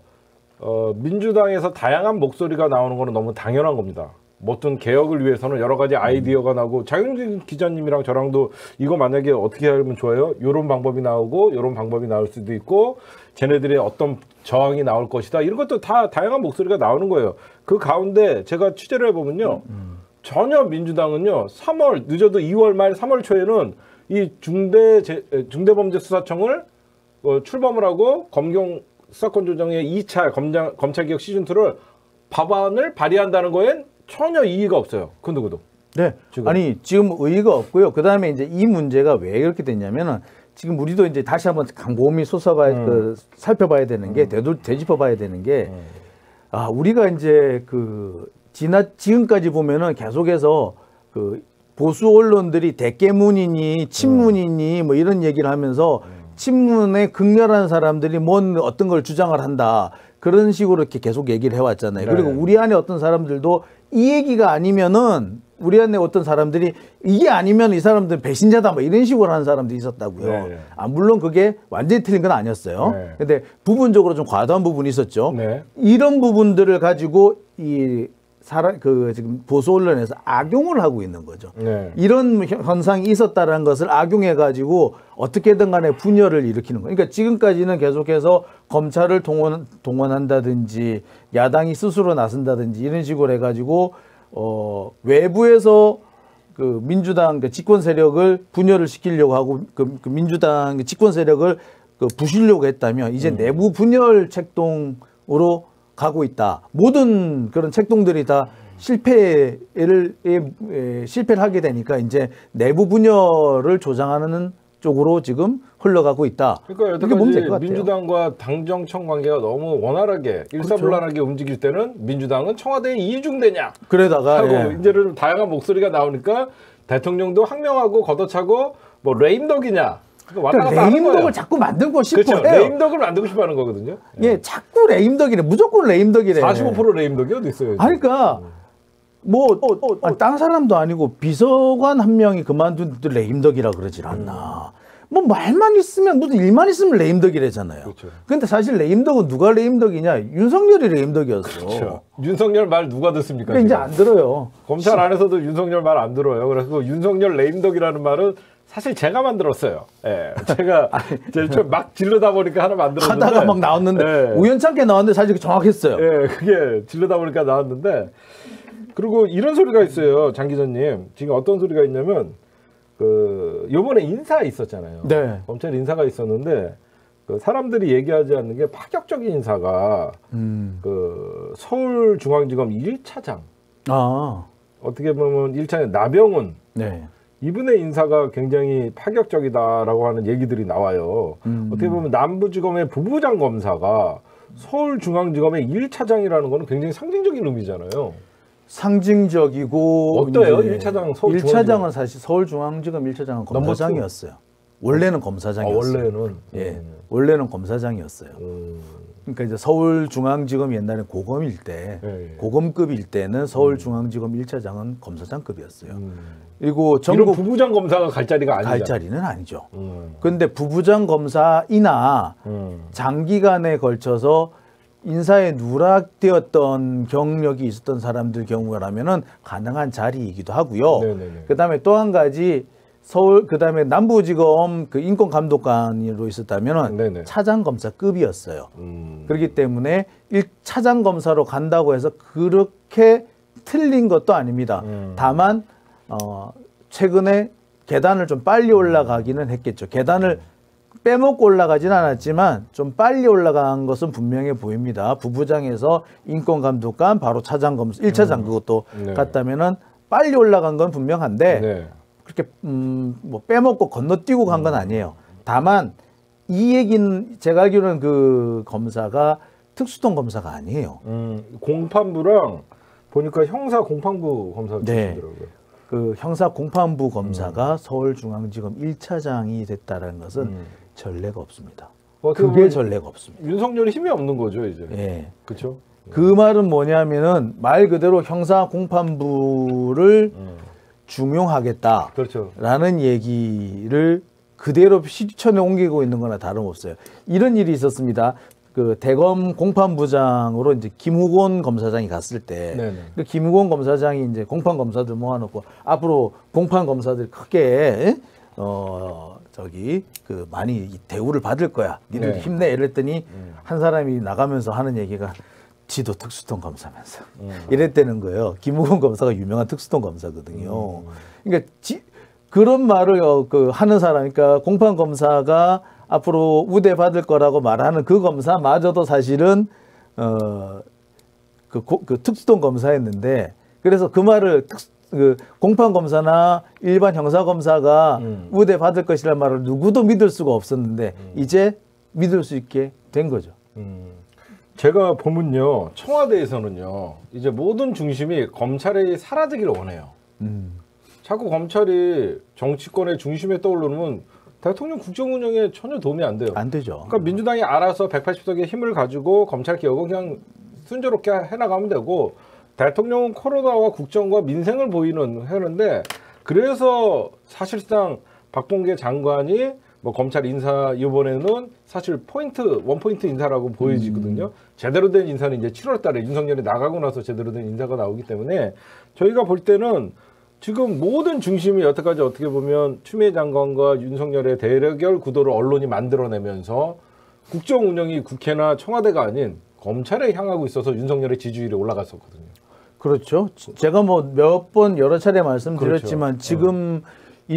어, 민주당에서 다양한 목소리가 나오는 거는 너무 당연한 겁니다. 뭐 어떤 개혁을 위해서는 여러 가지 아이디어가 나오고 장윤진 기자님이랑 저랑도 이거 만약에 어떻게 하면 좋아요? 요런 방법이 나오고 요런 방법이 나올 수도 있고 쟤네들의 어떤 저항이 나올 것이다. 이런 것도 다 다양한 목소리가 나오는 거예요. 그 가운데 제가 취재를 해보면요. 전혀 민주당은요. 3월 늦어도 2월 말 3월 초에는 이 중대 제- 중대범죄수사청을 어, 출범을 하고 검경 수사권 조정의 2차 검장, 검찰개혁 시즌2를 법안을 발의한다는 거엔 전혀 이의가 없어요. 그 누구도. 네. 지금. 아니 지금 의의가 없고요. 그 다음에 이제 이 문제가 왜 그렇게 됐냐면은 지금 우리도 이제 다시 한번 곰곰이 쏟아봐야 음. 그 살펴봐야 되는 게 되돌 되짚어봐야 되는 게 아, 우리가 이제 그 지나 지금까지 보면은 계속해서 그 보수 언론들이 대깨문이니 친문이니 뭐 이런 얘기를 하면서 친문에 극렬한 사람들이 뭔 어떤 걸 주장을 한다. 그런 식으로 이렇게 계속 얘기를 해왔잖아요. 네. 그리고 우리 안에 어떤 사람들도 이 얘기가 아니면은 우리 안에 어떤 사람들이 이게 아니면 이 사람들은 배신자다 뭐 이런 식으로 하는 사람들이 있었다고요. 네. 아, 물론 그게 완전히 틀린 건 아니었어요. 네. 근데 부분적으로 좀 과도한 부분이 있었죠. 네. 이런 부분들을 가지고 이 사람 그 지금 보수 언론에서 악용을 하고 있는 거죠. 네. 이런 현- 현상이 있었다라는 것을 악용해 가지고 어떻게든 간에 분열을 일으키는 거예요. 그러니까 지금까지는 계속해서 검찰을 동원 동원한다든지 야당이 스스로 나선다든지 이런 식으로 해 가지고 어 외부에서 그 민주당 그 집권 세력을 분열을 시키려고 하고 그, 그 민주당 그 집권 세력을 그 부수려고 했다면 이제 내부 분열 책동으로 가고 있다. 모든 그런 책동들이 다 실패를 에, 에, 실패를 하게 되니까 이제 내부 분열을 조장하는 쪽으로 지금 흘러가고 있다. 그러니까 여태까지. 민주당과 당정청 관계가 너무 원활하게 일사불란하게 움직일 때는 민주당은 청와대에 이중되냐 그러다가 하고 예. 이제는 다양한 목소리가 나오니까 대통령도 항명하고 걷어차고 뭐 레임덕이냐 그러니까 거예요. 레임덕을 자꾸 만들고 싶어 그렇죠. 해요. 레임덕을 만들고 싶어 하는 거거든요. 예, 자꾸 레임덕이래. 무조건 레임덕이래. 45% 레임덕이 어디 있어요? 아니, 그러니까 뭐, 어, 어, 아니, 딴 사람도 아니고 비서관 한 명이 그만둔 데 레임덕이라 그러질 않나. 뭐 말만 있으면 무슨 일만 있으면 레임덕이래잖아요. 그렇죠. 근데 사실 레임덕은 누가 레임덕이냐? 윤석열이 레임덕이었어. 그렇죠. 윤석열 말 누가 듣습니까? 근데 이제? 안 들어요. 검찰 안에서도 윤석열 말 안 들어요. 그래서 윤석열 레임덕이라는 말은 사실 제가 만들었어요. 예. 제가 이제 좀막 질르다 보니까 하나 만들었는데 하다가 막 나왔는데 예. 우연찮게 나왔는데 사실 정확했어요. 예, 그게 질르다 보니까 나왔는데 그리고 이런 소리가 있어요, 장 기자님. 지금 어떤 소리가 있냐면 그 요번에 인사 있었잖아요. 네. 검찰 인사가 있었는데 그 사람들이 얘기하지 않는 게 파격적인 인사가 음. 그 서울중앙지검 1차장 아, 어떻게 보면 1차장 나병훈 네. 이분의 인사가 굉장히 파격적이다라고 하는 얘기들이 나와요. 음. 어떻게 보면 남부지검의 부부장 검사가 서울중앙지검의 1차장이라는 거는 굉장히 상징적인 의미잖아요. 상징적이고 어때요? 이제 일차장 서울 1차장은 사실 서울중앙지검 1차장은 number two? 검사장이었어요. 원래는 아, 검사장이었어요. 원래는 예, 음. 원래는 검사장이었어요. 음. 그러니까 이제 서울중앙지검 옛날에 고검일 때 예, 예. 고검급일 때는 서울중앙지검 1차장은 검사장급이었어요. 음. 그리고 전국 부부장 검사가 갈 자리가 아니잖아. 갈 자리는 아니죠. 음. 근데 부부장 검사이나 음. 장기간에 걸쳐서 인사에 누락되었던 경력이 있었던 사람들 경우라면은 가능한 자리이기도 하고요. 네네네. 그다음에 또 한 가지 서울 그다음에 남부지검 그 인권감독관으로 있었다면은 네네. 차장 검사급이었어요. 음. 그렇기 때문에 일 차장 검사로 간다고 해서 그렇게 틀린 것도 아닙니다. 음. 다만 어 최근에 계단을 좀 빨리 올라가기는 했겠죠. 계단을 빼먹고 올라가진 않았지만 좀 빨리 올라간 것은 분명해 보입니다. 부부장에서 인권감독관 바로 차장 검사 1차장 그것도 네. 갔다면은 빨리 올라간 건 분명한데 네. 그렇게 음, 뭐 빼먹고 건너뛰고 간 건 아니에요. 다만 이 얘기는 제가 알기로는 그 검사가 특수통 검사가 아니에요. 음, 공판부랑 보니까 형사 공판부 검사 네. 주시더라고요. 그 형사 공판부 검사가 서울중앙지검 1차장이 됐다는 것은 음. 전례가 없습니다. 어떻게 그게 보면 전례가 없습니다. 윤석열이 힘이 없는 거죠 이제. 예. 그렇죠. 그 말은 뭐냐면은 말 그대로 형사 공판부를 음. 중용하겠다. 그렇죠. 라는 얘기를 그대로 실천에 옮기고 있는 거나 다름없어요. 이런 일이 있었습니다. 그 대검 공판부장으로 이제 김우곤 검사장이 갔을 때, 네네. 그 김우곤 검사장이 이제 공판 검사들 모아놓고 앞으로 공판 검사들 크게 어 저기 그 많이 이 대우를 받을 거야. 니들 네. 힘내 이랬더니 한 사람이 나가면서 하는 얘기가 지도 특수통 검사면서 음. 이랬다는 거예요. 김우곤 검사가 유명한 특수통 검사거든요. 음. 그러니까 지, 그런 말을 어, 그 하는 사람, 그러니까 공판 검사가 앞으로 우대 받을 거라고 말하는 그 검사마저도 사실은 어그 그 특수통 검사였는데 그래서 그 말을 특, 그 공판 검사나 일반 형사 검사가 음. 우대 받을 것이라는 말을 누구도 믿을 수가 없었는데 이제 믿을 수 있게 된 거죠. 음. 제가 보면요 청와대에서는요 이제 모든 중심이 검찰이 사라지기를 원해요. 음. 자꾸 검찰이 정치권의 중심에 떠오르면 대통령 국정 운영에 전혀 도움이 안 돼요. 안 되죠. 그러니까 민주당이 알아서 180석의 힘을 가지고 검찰 개혁은 그냥 순조롭게 해나가면 되고 대통령은 코로나와 국정과 민생을 보이는 하는데 그래서 사실상 박봉계 장관이 뭐 검찰 인사 이번에는 사실 포인트 원 포인트 인사라고 보여지거든요. 제대로 된 인사는 이제 7월달에 윤석열이 나가고 나서 제대로 된 인사가 나오기 때문에 저희가 볼 때는 지금 모든 중심이 여태까지 어떻게 보면 추미애 장관과 윤석열의 대결 구도를 언론이 만들어내면서 국정 운영이 국회나 청와대가 아닌 검찰에 향하고 있어서 윤석열의 지지율이 올라갔었거든요. 그렇죠. 제가 뭐 몇 번 여러 차례 말씀드렸지만 그렇죠. 지금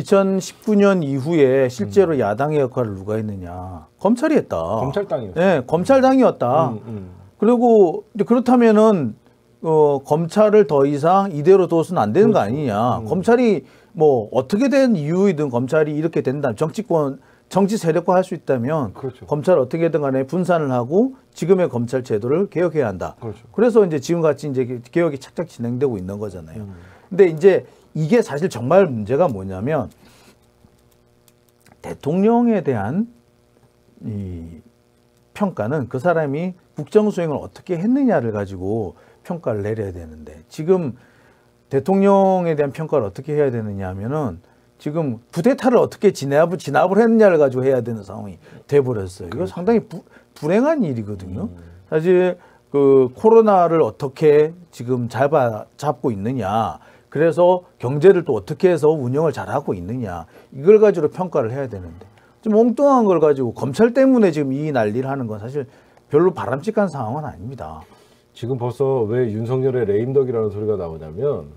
2019년 이후에 실제로 야당의 역할을 누가 했느냐? 검찰이 했다. 음. 검찰당이요. 네, 검찰당이었다. 음, 음. 그리고 이제 그렇다면은 어, 검찰을 더 이상 이대로 둬서는 안 되는 거 그렇죠. 아니냐? 음. 검찰이 뭐 어떻게 된 이유이든 검찰이 이렇게 된다. 정치권 정치 세력화 할 수 있다면 그렇죠. 검찰 어떻게든 간에 분산을 하고 지금의 검찰 제도를 개혁해야 한다. 그렇죠. 그래서 이제 지금 같이 이제 개혁이 착착 진행되고 있는 거잖아요. 음. 근데 이제 이게 사실 정말 문제가 뭐냐면 대통령에 대한 이 평가는 그 사람이 국정 수행을 어떻게 했느냐를 가지고 평가를 내려야 되는데 지금 대통령에 대한 평가를 어떻게 해야 되느냐 하면은 지금 부대타를 어떻게 진압을, 진압을 했느냐를 가지고 해야 되는 상황이 돼버렸어요. 이거 상당히 부, 불행한 일이거든요. 사실 그 코로나를 어떻게 지금 잡아, 잡고 있느냐. 그래서 경제를 또 어떻게 해서 운영을 잘하고 있느냐. 이걸 가지고 평가를 해야 되는데 좀 엉뚱한 걸 가지고 검찰 때문에 지금 이 난리를 하는 건 사실 별로 바람직한 상황은 아닙니다. 지금 벌써 왜 윤석열의 레임덕이라는 소리가 나오냐면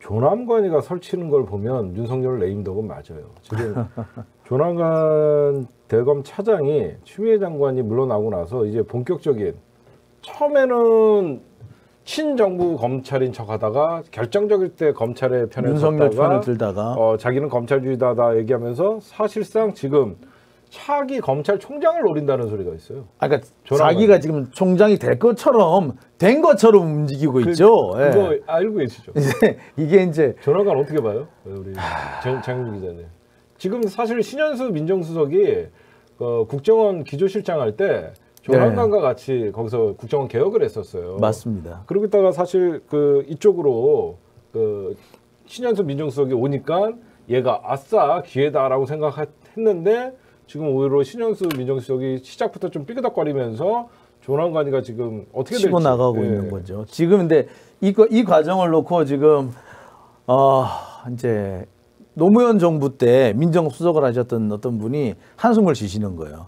조남관이가 설치는 걸 보면 윤석열 레임덕은 맞아요. 지금 조남관 대검 차장이 추미애 장관이 물러나고 나서 이제 본격적인 처음에는 친정부 검찰인 척하다가 결정적일 때 검찰의 편에 윤석열 섰다가 편을 들다가 어, 자기는 검찰주의다다 얘기하면서 사실상 지금 차기 검찰총장을 노린다는 소리가 있어요. 아, 그러니까. 자기가 지금 총장이 될 것처럼 된 것처럼 움직이고 있죠. 예. 그거 알고 계시죠? 이제 이게 이제 조남관 어떻게 봐요? 우리 장, 장윤 기자님. 지금 사실 신현수 민정수석이 어, 국정원 기조실장 할 때 조남관과 같이 거기서 국정원 개혁을 했었어요. 맞습니다. 그러고 있다가 사실 그 이쪽으로 그 신현수 민정수석이 오니까 얘가 아싸 기회다라고 생각했는데 지금 오히려 신현수 민정수석이 시작부터 좀 삐그덕거리면서 조남관이가 지금 어떻게 될지 치고 나가고 예. 있는 거죠. 지금 근데 이거 이 과정을 놓고 지금 어 이제 노무현 정부 때 민정수석을 하셨던 어떤 분이 한숨을 쉬시는 거예요.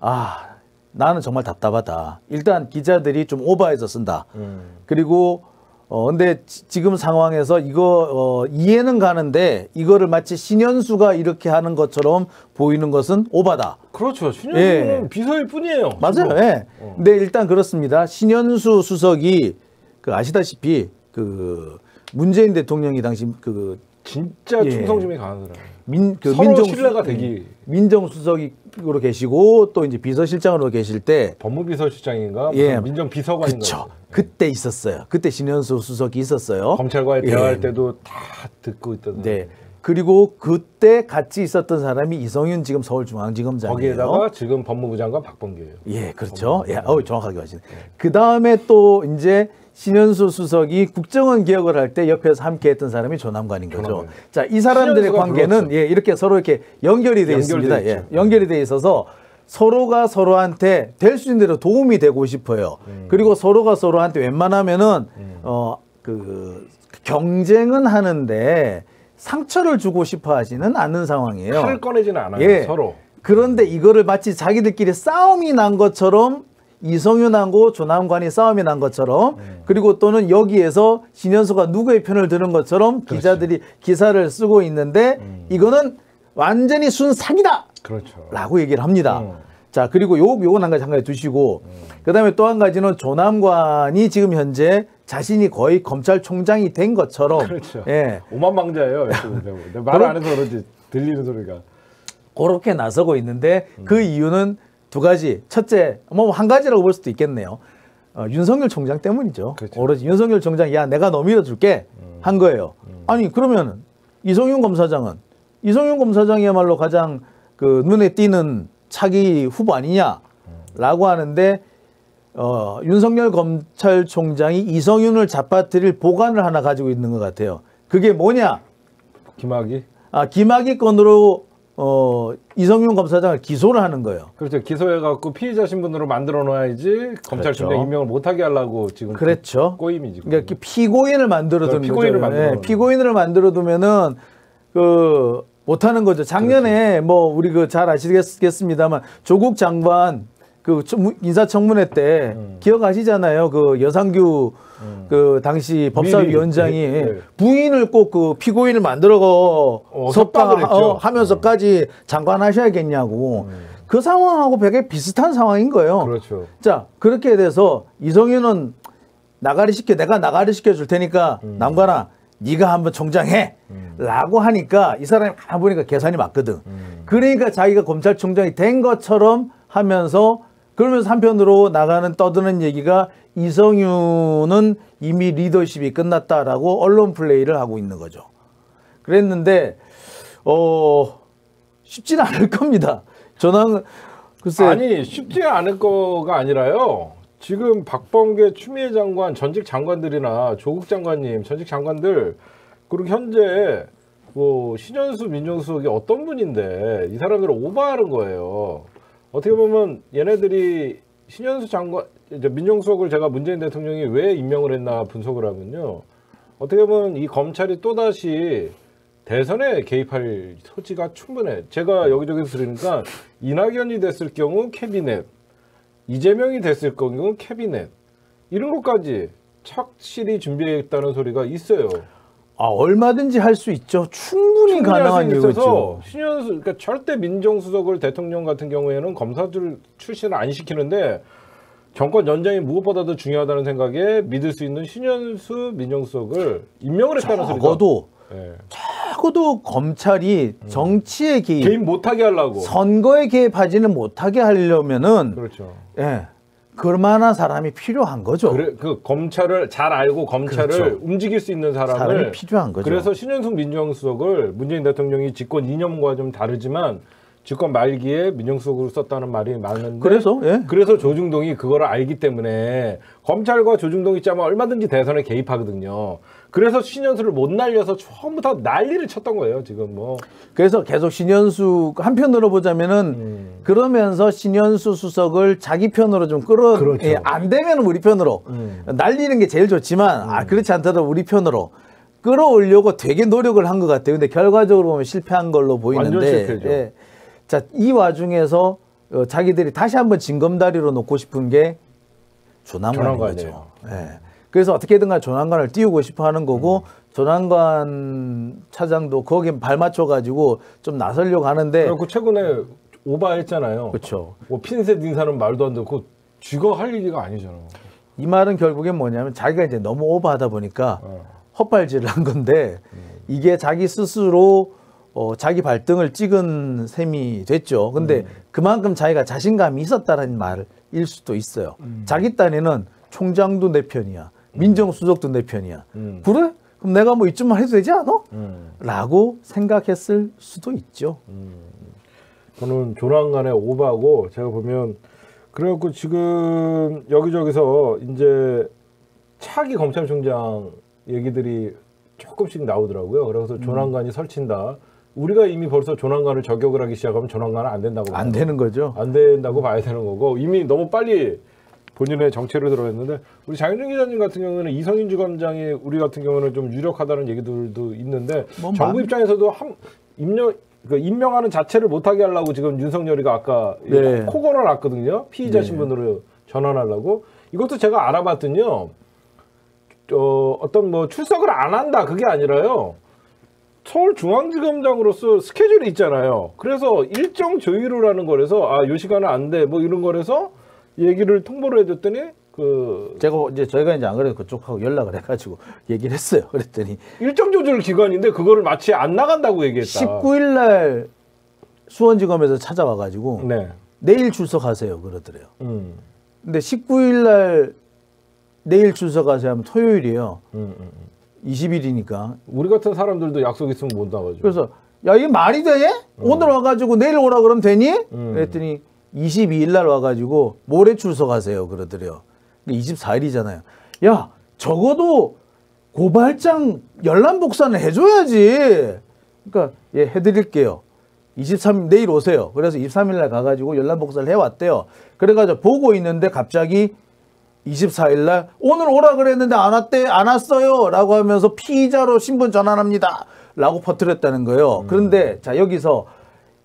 아 나는 정말 답답하다. 일단 기자들이 좀 오버해서 쓴다. 음. 그리고 어 근데 지- 지금 상황에서 이거 어 이해는 가는데 이거를 마치 신현수가 이렇게 하는 것처럼 보이는 것은 오바다. 그렇죠. 신현수는 예. 비서일 뿐이에요. 맞아요. 지금. 예. 어. 근데 일단 그렇습니다. 신현수 수석이 그 아시다시피 그 문재인 대통령이 당시 그 진짜 예. 충성심이 강한 사람. 민, 그 서로 민정 신뢰가 되기. 민정수석으로 계시고 또 이제 비서실장으로 계실 때 법무비서실장인가 예. 무슨 민정 비서관인가 그쵸. 그때 있었어요. 그때 신현수 수석이 있었어요. 검찰과의 예. 대화할 때도 다 듣고 있던 네. 그리고 그때 같이 있었던 사람이 이성윤 지금 서울중앙지검장이에요. 거기에다가 지금 법무부 장관 박범계예요. 예, 그렇죠. 예, 어 정확하게 하시네. 그 다음에 또 이제 신현수 수석이 국정원 개혁을 할 때 옆에서 함께했던 사람이 조남관인 거죠. 자, 이 사람들의 관계는 불렀죠. 예, 이렇게 서로 이렇게 연결이 돼 연결돼 있습니다. 예, 연결이 돼 있어서 서로가 서로한테 될 수 있는 대로 도움이 되고 싶어요. 음. 그리고 서로가 서로한테 웬만하면은 어그 경쟁은 하는데 상처를 주고 싶어 하지는 않는 상황이에요. 칼을 꺼내지는 않아요. 예. 서로. 그런데 이거를 마치 자기들끼리 싸움이 난 것처럼 이성윤하고 조남관이 싸움이 난 것처럼 음. 그리고 또는 여기에서 신현수가 누구의 편을 드는 것처럼 기자들이 기사를 쓰고 있는데 음. 이거는 완전히 순 사기다! 그렇죠. 라고 얘기를 합니다. 음. 자, 그리고 요, 요건 한 가지 한 가지 두시고, 그 다음에 또 한 가지는 조남관이 지금 현재 자신이 거의 검찰총장이 된 것처럼, 그렇죠. 예, 오만방자예요. 말안 해서 그런지 들리는 소리가. 그렇게 나서고 있는데 그 음. 이유는 두 가지. 첫째, 뭐 한 가지라고 볼 수도 있겠네요. 어, 윤석열 총장 때문이죠. 그렇죠. 오로지 윤석열 총장, 야, 내가 너 밀어줄게 한 거예요. 아니, 그러면 이성윤 검사장은 이성윤 검사장이야말로 가장 그 눈에 띄는 차기 후보 아니냐라고 하는데 어, 윤석열 검찰총장이 이성윤을 잡아뜨릴 보관을 하나 가지고 있는 것 같아요. 그게 뭐냐? 김학이. 아, 김학의 건으로 어, 이성윤 검사장을 기소를 하는 거예요. 그렇죠. 기소해갖고 피의자 신분으로 만들어 놔야지 검찰총장 그렇죠. 임명을 못하게 하려고 지금 그렇죠. 꼬임이 지금. 그러니까 이렇게 피고인을 만들어 두는 네, 피고인을 거죠. 만들어 예, 놓는 피고인을 만들어 두면은 그 못하는 거죠. 작년에 그렇죠. 뭐 우리 그 잘 아시겠습니다만 조국 장관 그 청- 인사청문회 때 음. 기억하시잖아요. 그 여상규 그 당시 법사위원장이 네, 네. 부인을 꼭 그 피고인을 만들어 어, 협박을 했죠. 음. 하면서까지 장관하셔야겠냐고 그 상황하고 되게 비슷한 상황인 거예요. 그렇죠. 자 그렇게 돼서 이성윤은 나가리 시켜 내가 나가리 시켜 줄 테니까 음. 남관아 네가 한번 총장해 라고 하니까 이 사람이 가만 보니까 계산이 맞거든 음. 그러니까 자기가 검찰총장이 된 것처럼 하면서 그러면서 한편으로 나가는 떠드는 얘기가 이성윤은 이미 리더십이 끝났다라고 언론 플레이를 하고 있는 거죠 그랬는데 어 쉽지는 않을 겁니다 저는 글쎄 아니 쉽지 않을 거가 아니라요. 지금 박범계 추미애 장관 전직 장관들이나 조국 장관님 전직 장관들 그리고 현재 뭐 신현수 민정수석이 어떤 분인데 이 사람들을 오버하는 거예요. 어떻게 보면 얘네들이 신현수 장관 이제 민정수석을 제가 문재인 대통령이 왜 임명을 했나 분석을 하면요. 어떻게 보면 이 검찰이 또 다시 대선에 개입할 소지가 충분해. 제가 여기저기서 들으니까 이낙연이 됐을 경우 캐비넷, 이재명이 됐을 경우 캐비넷 이런 것까지 착실히 준비했다는 소리가 있어요. 아, 얼마든지 할 수 있죠. 충분히 충분히 가능한. 있어서 신현수 그러니까 절대 민정수석을 대통령 같은 경우에는 검사들 출신을 안 시키는데 정권 연장이 무엇보다도 중요하다는 생각에 믿을 수 있는 신현수 민정수석을 임명을 했다는 소리가 적어도 예. 적어도 검찰이 정치에 개입, 개입 못하게 하려고 선거에 개입하지는 못하게 하려면은 그렇죠. 예. 그만한 사람이 필요한 거죠. 그래, 그 검찰을 잘 알고 검찰을 그렇죠. 움직일 수 있는 사람을 사람이 필요한 거죠. 그래서 신현숙 민정수석을 문재인 대통령이 집권 이념과 좀 다르지만 집권 말기에 민정수석으로 썼다는 말이 많은데 그래서 예. 그래서 조중동이 그거를 알기 때문에 검찰과 조중동이 짜면 얼마든지 대선에 개입하거든요. 그래서 신현수를 못 날려서 처음부터 난리를 쳤던 거예요. 지금 뭐 그래서 계속 신현수 한편으로 보자면은 음. 그러면서 신현수 수석을 자기 편으로 좀 끌어 그렇죠. 예, 안 되면 우리 편으로 음. 날리는 게 제일 좋지만 아 그렇지 않더라도 우리 편으로 끌어올려고 되게 노력을 한 것 같아요. 근데 결과적으로 보면 실패한 걸로 보이는데. 예. 자, 이 와중에서 어, 자기들이 다시 한번 징검다리로 놓고 싶은 게 조남관인. 거죠. 예. 그래서 어떻게든 간 조남관을 띄우고 싶어 하는 거고 조남관 차장도 거기에 발맞춰 가지고 좀 나서려고 하는데 그리고 최근에 오바했잖아요. 그렇죠. 뭐 핀셋 인사는 말도 안 되고 쥐가 할 얘기가 아니잖아. 이 말은 결국엔 뭐냐면 자기가 이제 너무 오버하다 보니까 어. 헛발질을 한 건데 이게 자기 스스로 어, 자기 발등을 찍은 셈이 됐죠. 근데 그만큼 자기가 자신감이 있었다는 말일 수도 있어요. 자기 딴에는 총장도 내 편이야. 민정수석도 내 편이야. 음. 그래? 그럼 내가 뭐 이쯤만 해도 되지 않아? 음. 라고 생각했을 수도 있죠. 저는 조난간에 오바고 제가 보면 그래갖고 지금 여기저기서 이제 차기 검찰총장 얘기들이 조금씩 나오더라고요. 그래서 조난간이 설친다. 우리가 이미 벌써 조난간을 저격을 하기 시작하면 조난간은 안 된다고 봐요. 안 되는 거죠. 안 된다고 봐야 되는 거고 이미 너무 빨리 본인의 정체를 들어했는데 우리 장윤정 기자님 같은 경우는 이성윤 주검장이 우리 같은 경우는 좀 유력하다는 얘기들도 있는데 뭐 정부 많- 입장에서도 한 임명 그 임명하는 자체를 못하게 하려고 지금 윤석열이가 아까 이 네. 코 걸어놨거든요 피의자 네. 신분으로 전환하려고 이것도 제가 알아봤더니요 어, 어떤 뭐 출석을 안 한다 그게 아니라요 서울중앙지검장으로서 스케줄이 있잖아요. 그래서 일정 조율을 하는 거라서 아, 요 시간은 안 돼. 뭐 이런 거라서 얘기를 통보를 해줬더니 그 제가 이제 저희가 이제 안 그래도 그쪽하고 연락을 해가지고 얘기를 했어요. 그랬더니 일정 조절 기간인데 그거를 마치 안 나간다고 얘기했다. 19일 날 수원지검에서 찾아와가지고 네. 내일 출석하세요 그러더래요. 음. 근데 19일 날 내일 출석하세요 하면 토요일이에요. 음, 음. 20일이니까. 우리 같은 사람들도 약속 있으면 못 나가죠. 그래서 야 이게 말이 돼? 오늘 와가지고 내일 오라 그러면 되니? 음. 그랬더니 22일 날 와가지고 모레 출석하세요 그러더래요. 24일이잖아요. 야 적어도 고발장 열람 복사는 해줘야지. 그러니까 예 해드릴게요. 23일 내일 오세요. 그래서 23일 날 가가지고 열람 복사를 해왔대요. 그래가지고 보고 있는데 갑자기 24일 날 오늘 오라 그랬는데 안 왔대 안 왔어요라고 하면서 피의자로 신분 전환합니다 라고 퍼뜨렸다는 거예요. 그런데 자 여기서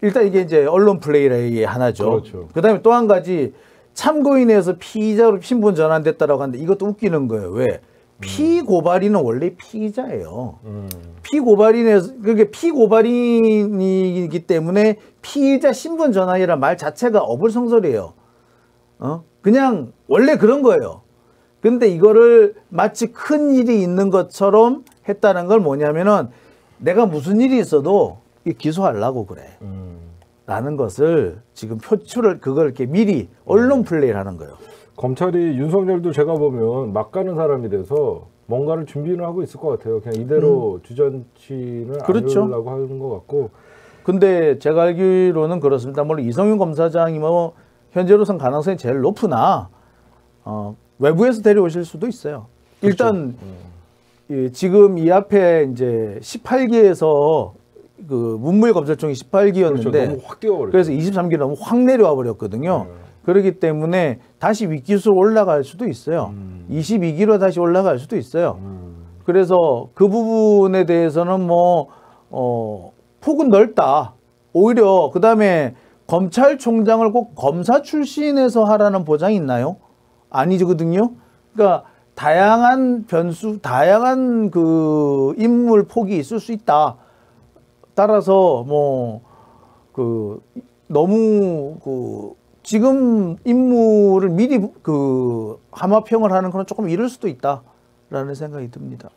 일단 이게 이제 언론 플레이의 하나죠. 그렇죠. 그다음에 또 한 가지 참고인에서 피의자로 신분 전환됐다라고 하는데 이것도 웃기는 거예요. 왜? 피고발인은 원래 피의자예요. 음. 피고발인에서 그게 피고발인이기 때문에 피의자 신분 전환이란 말 자체가 어불성설이에요. 어? 그냥 원래 그런 거예요. 근데 이거를 마치 큰 일이 있는 것처럼 했다는 걸 뭐냐면은 내가 무슨 일이 있어도 이 기소하려고 그래. 음. 라는 것을 지금 표출을 그걸 이렇게 미리 언론 플레이를 하는 거예요. 검찰이 윤석열도 제가 보면 막 가는 사람이 돼서 뭔가를 준비는 하고 있을 것 같아요. 그냥 이대로 주전치는 음. 그렇죠. 안 하려고 하는 것 같고 근데 제가 알기로는 그렇습니다. 물론 이성윤 검사장이 뭐 현재로선 가능성이 제일 높으나 어, 외부에서 데려오실 수도 있어요. 일단 예, 지금 이 앞에 이제 18기에서 그 문무일 검찰총이 18기였는데 그렇죠. 그래서 23기 너무 확 내려와 버렸거든요. 네. 그렇기 때문에 다시 윗기수로 올라갈 수도 있어요. 22기로 다시 올라갈 수도 있어요. 음. 그래서 그 부분에 대해서는 뭐, 어, 폭은 넓다. 오히려 그 다음에 검찰총장을 꼭 검사 출신에서 하라는 보장이 있나요? 아니거든요. 그러니까 다양한 변수, 다양한 그 인물 폭이 있을 수 있다. 따라서 뭐, 그, 너무 그, 지금 인물을 미리 그 함화평을 하는 건 조금 이를 수도 있다라는 생각이 듭니다.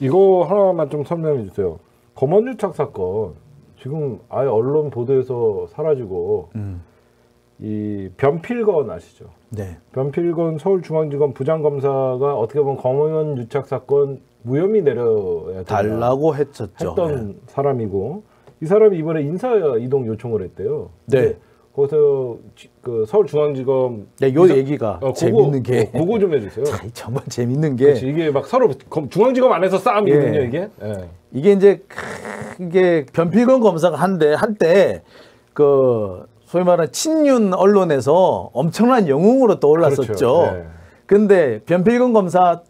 이거 하나만 좀 설명해 주세요. 검언유착 사건 지금 아예 언론 보도에서 사라지고 이 변필건 아시죠? 네. 변필건 서울중앙지검 부장검사가 어떻게 보면 검은 유착 사건 무혐의 내려야 된다 달라고 했었죠. 했던 네. 사람이고 이 사람이 이번에 인사 이동 요청을 했대요. 네. 근데 거기서 지- 그 서울중앙지검 네, 요 이사- 얘기가 어, 그거- 재밌는 게 어, 그거 좀 해주세요. 참, 정말 재밌는 게 그렇지, 이게 막 서로 검- 중앙지검 안에서 싸움이거든요 예. 이게. 예. 이게 이제 크- 이게 변필건 검사가 한데 한때 그 소위 말하는 친윤 언론에서 엄청난 영웅으로 떠올랐었죠. 그렇죠. 네. 근데 변필건 검사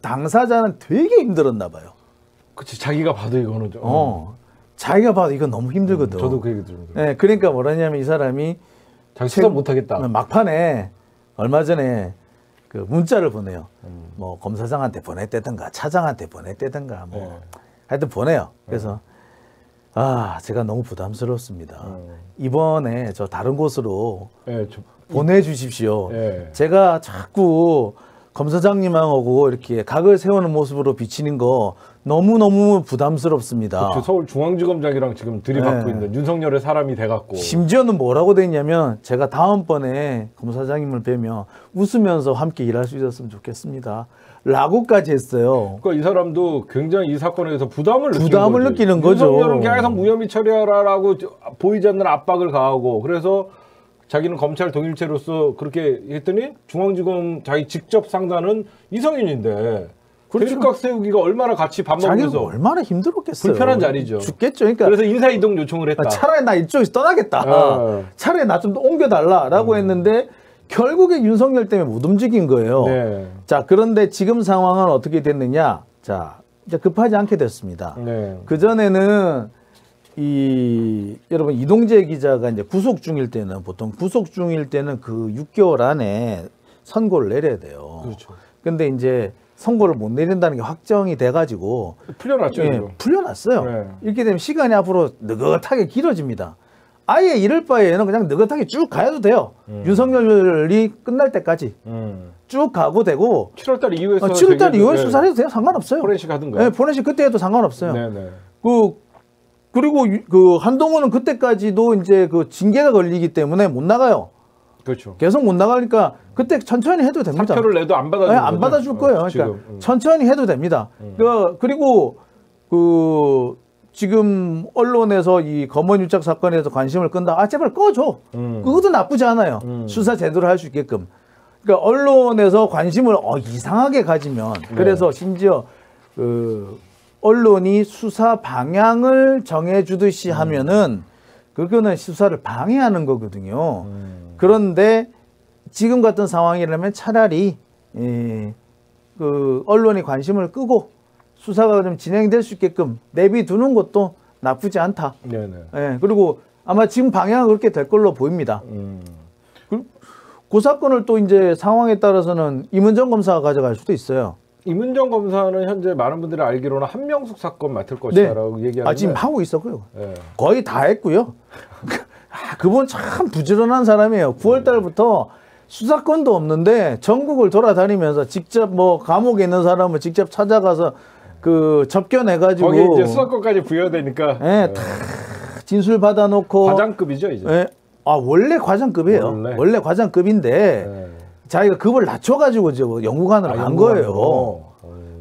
당사자는 되게 힘들었나 봐요. 그치 자기가 봐도 이거는 좀. 어. 자기가 봐도 이거 너무 힘들거든. 저도 그 얘기 들었는데. 네, 그러니까 뭐라냐면 이 사람이 자기 수사 못하겠다. 막판에 얼마 전에 그 문자를 보내요. 음. 뭐 검사장한테 보냈다든가 차장한테 보냈다든가 뭐 네. 하여튼 보내요. 그래서 아 제가 너무 부담스럽습니다. 음. 이번에 저 다른 곳으로 예, 저, 보내주십시오. 예. 제가 자꾸 검사장님하고 이렇게 각을 세우는 모습으로 비치는 거 너무 너무 부담스럽습니다. 그 서울중앙지검장이랑 지금 들이받고 네. 있는 윤석열의 사람이 돼갖고. 심지어는 뭐라고 돼 있냐면 제가 다음번에 검사장님을 뵈면 웃으면서 함께 일할 수 있었으면 좋겠습니다. 라고까지 했어요. 그러니까 이 사람도 굉장히 이 사건에 대해서 부담을 느끼는 부담을 거지. 느끼는 거죠. 윤석열은 계속 무혐의 처리하라라고 저- 보이지 않는 압박을 가하고 그래서 자기는 검찰 동일체로서 그렇게 했더니 중앙지검 자기 직접 상단은 이성윤인데 그렇죠. 대립각 세우기가 얼마나 같이 밥 먹으면서 얼마나 힘들었겠어요. 불편한 자리죠. 죽겠죠. 그러니까 그래서 인사 이동 요청을 했다. 아, 차라리 나 이쪽에서 떠나겠다. 어. 차라리 나 좀 옮겨달라라고 했는데 결국에 윤석열 때문에 못 움직인 거예요. 네. 자 그런데 지금 상황은 어떻게 됐느냐? 자 이제 급하지 않게 됐습니다. 네. 그 전에는 이 여러분 이동재 기자가 이제 구속 중일 때는 보통 구속 중일 때는 그 6개월 안에 선고를 내려야 돼요. 그렇죠. 근데 이제 선고를 못 내린다는 게 확정이 돼가지고 풀려났죠. 예. 풀려났어요. 네. 이렇게 되면 시간이 앞으로 느긋하게 길어집니다. 아예 이럴 바에는 그냥 느긋하게 쭉 가도 돼요. 윤석열이 끝날 때까지 음. 쭉 가고 되고 7월달 이후에 어, 7월달 이후에 수사를 해도 돼요. 상관없어요. 포렌식 하든가. 네, 포렌식 그때 해도 상관없어요. 네네. 그 그리고 유- 그 한동훈은 그때까지도 이제 그 징계가 걸리기 때문에 못 나가요. 그렇죠. 계속 못 나가니까 그때 천천히 해도 됩니다. 사표를 내도 안 받아주는 네, 안? 받아줄 어, 거예요. 그러니까. 음. 천천히 해도 됩니다. 그 그리고 그 지금 언론에서 이 검언 유착 사건에서 관심을 끈다. 아 제발 꺼줘. 음. 그것도 나쁘지 않아요. 수사 제대로 할 수 있게끔. 그러니까 언론에서 관심을 어, 이상하게 가지면 네. 그래서 심지어 그 언론이 수사 방향을 정해주듯이 음. 하면은 그거는 수사를 방해하는 거거든요. 음. 그런데 지금 같은 상황이라면 차라리 예, 그 언론이 관심을 끄고 수사가 좀 진행될 수 있게끔 내비두는 것도 나쁘지 않다. 네네. 예, 그리고 아마 지금 방향은 그렇게 될 걸로 보입니다. 음. 그 사건을 또 이제 상황에 따라서는 임은정 검사가 가져갈 수도 있어요. 이문정 검사는 현재 많은 분들이 알기로는 한명숙 사건 맡을 것이다라고 얘기하는데 아, 지금 하고 있었고요. 예. 거의 다 했고요. 아, 그분 참 부지런한 사람이에요. 9월 달부터 수사권도 없는데 전국을 돌아다니면서 직접 뭐 감옥에 있는 사람을 직접 찾아가서 그 접견해 가지고 거기 이제 수사권까지 부여되니까 예, 다 진술 받아 놓고 과장급이죠 이제. 예. 아, 원래 과장급이에요. 원래? 원래, 과장급인데 예. 자기가 급을 낮춰 가지고 저 영구관으로 아, 간 연구원으로. 거예요. 어.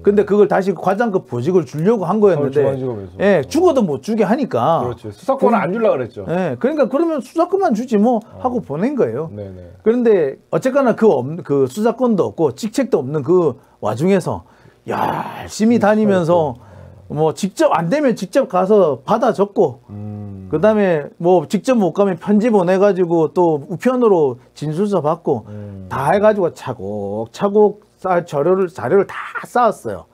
근데 그걸 다시 과장급 보직을 주려고 한 거였는데 서울중앙지검에서. 예, 죽어도 못 주게 하니까 그렇죠. 수사권을 안 줄라 그랬죠. 예, 그러니까 그러면 수사권만 주지 뭐 하고 보낸 거예요. 네네. 그런데 어쨌거나 그, 없, 그 수사권도 없고 직책도 없는 그 와중에서 열심히 다니면서 뭐 직접 안 되면 직접 가서 받아 적고 음. 그다음에 뭐 직접 못 가면 편지 보내가지고 또 우편으로 진술서 받고 음. 다 해가지고 차곡차곡 쌓 자료를 자료를 다 쌓았어요.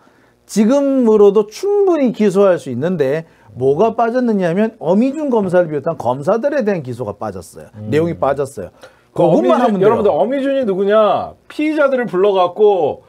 지금으로도 충분히 기소할 수 있는데 뭐가 빠졌느냐면 어미준 검사를 비롯한 검사들에 대한 기소가 빠졌어요. 내용이 빠졌어요. 그 그것만 어미준, 하면 돼요. 여러분들 어미준이 누구냐? 피의자들을 불러갖고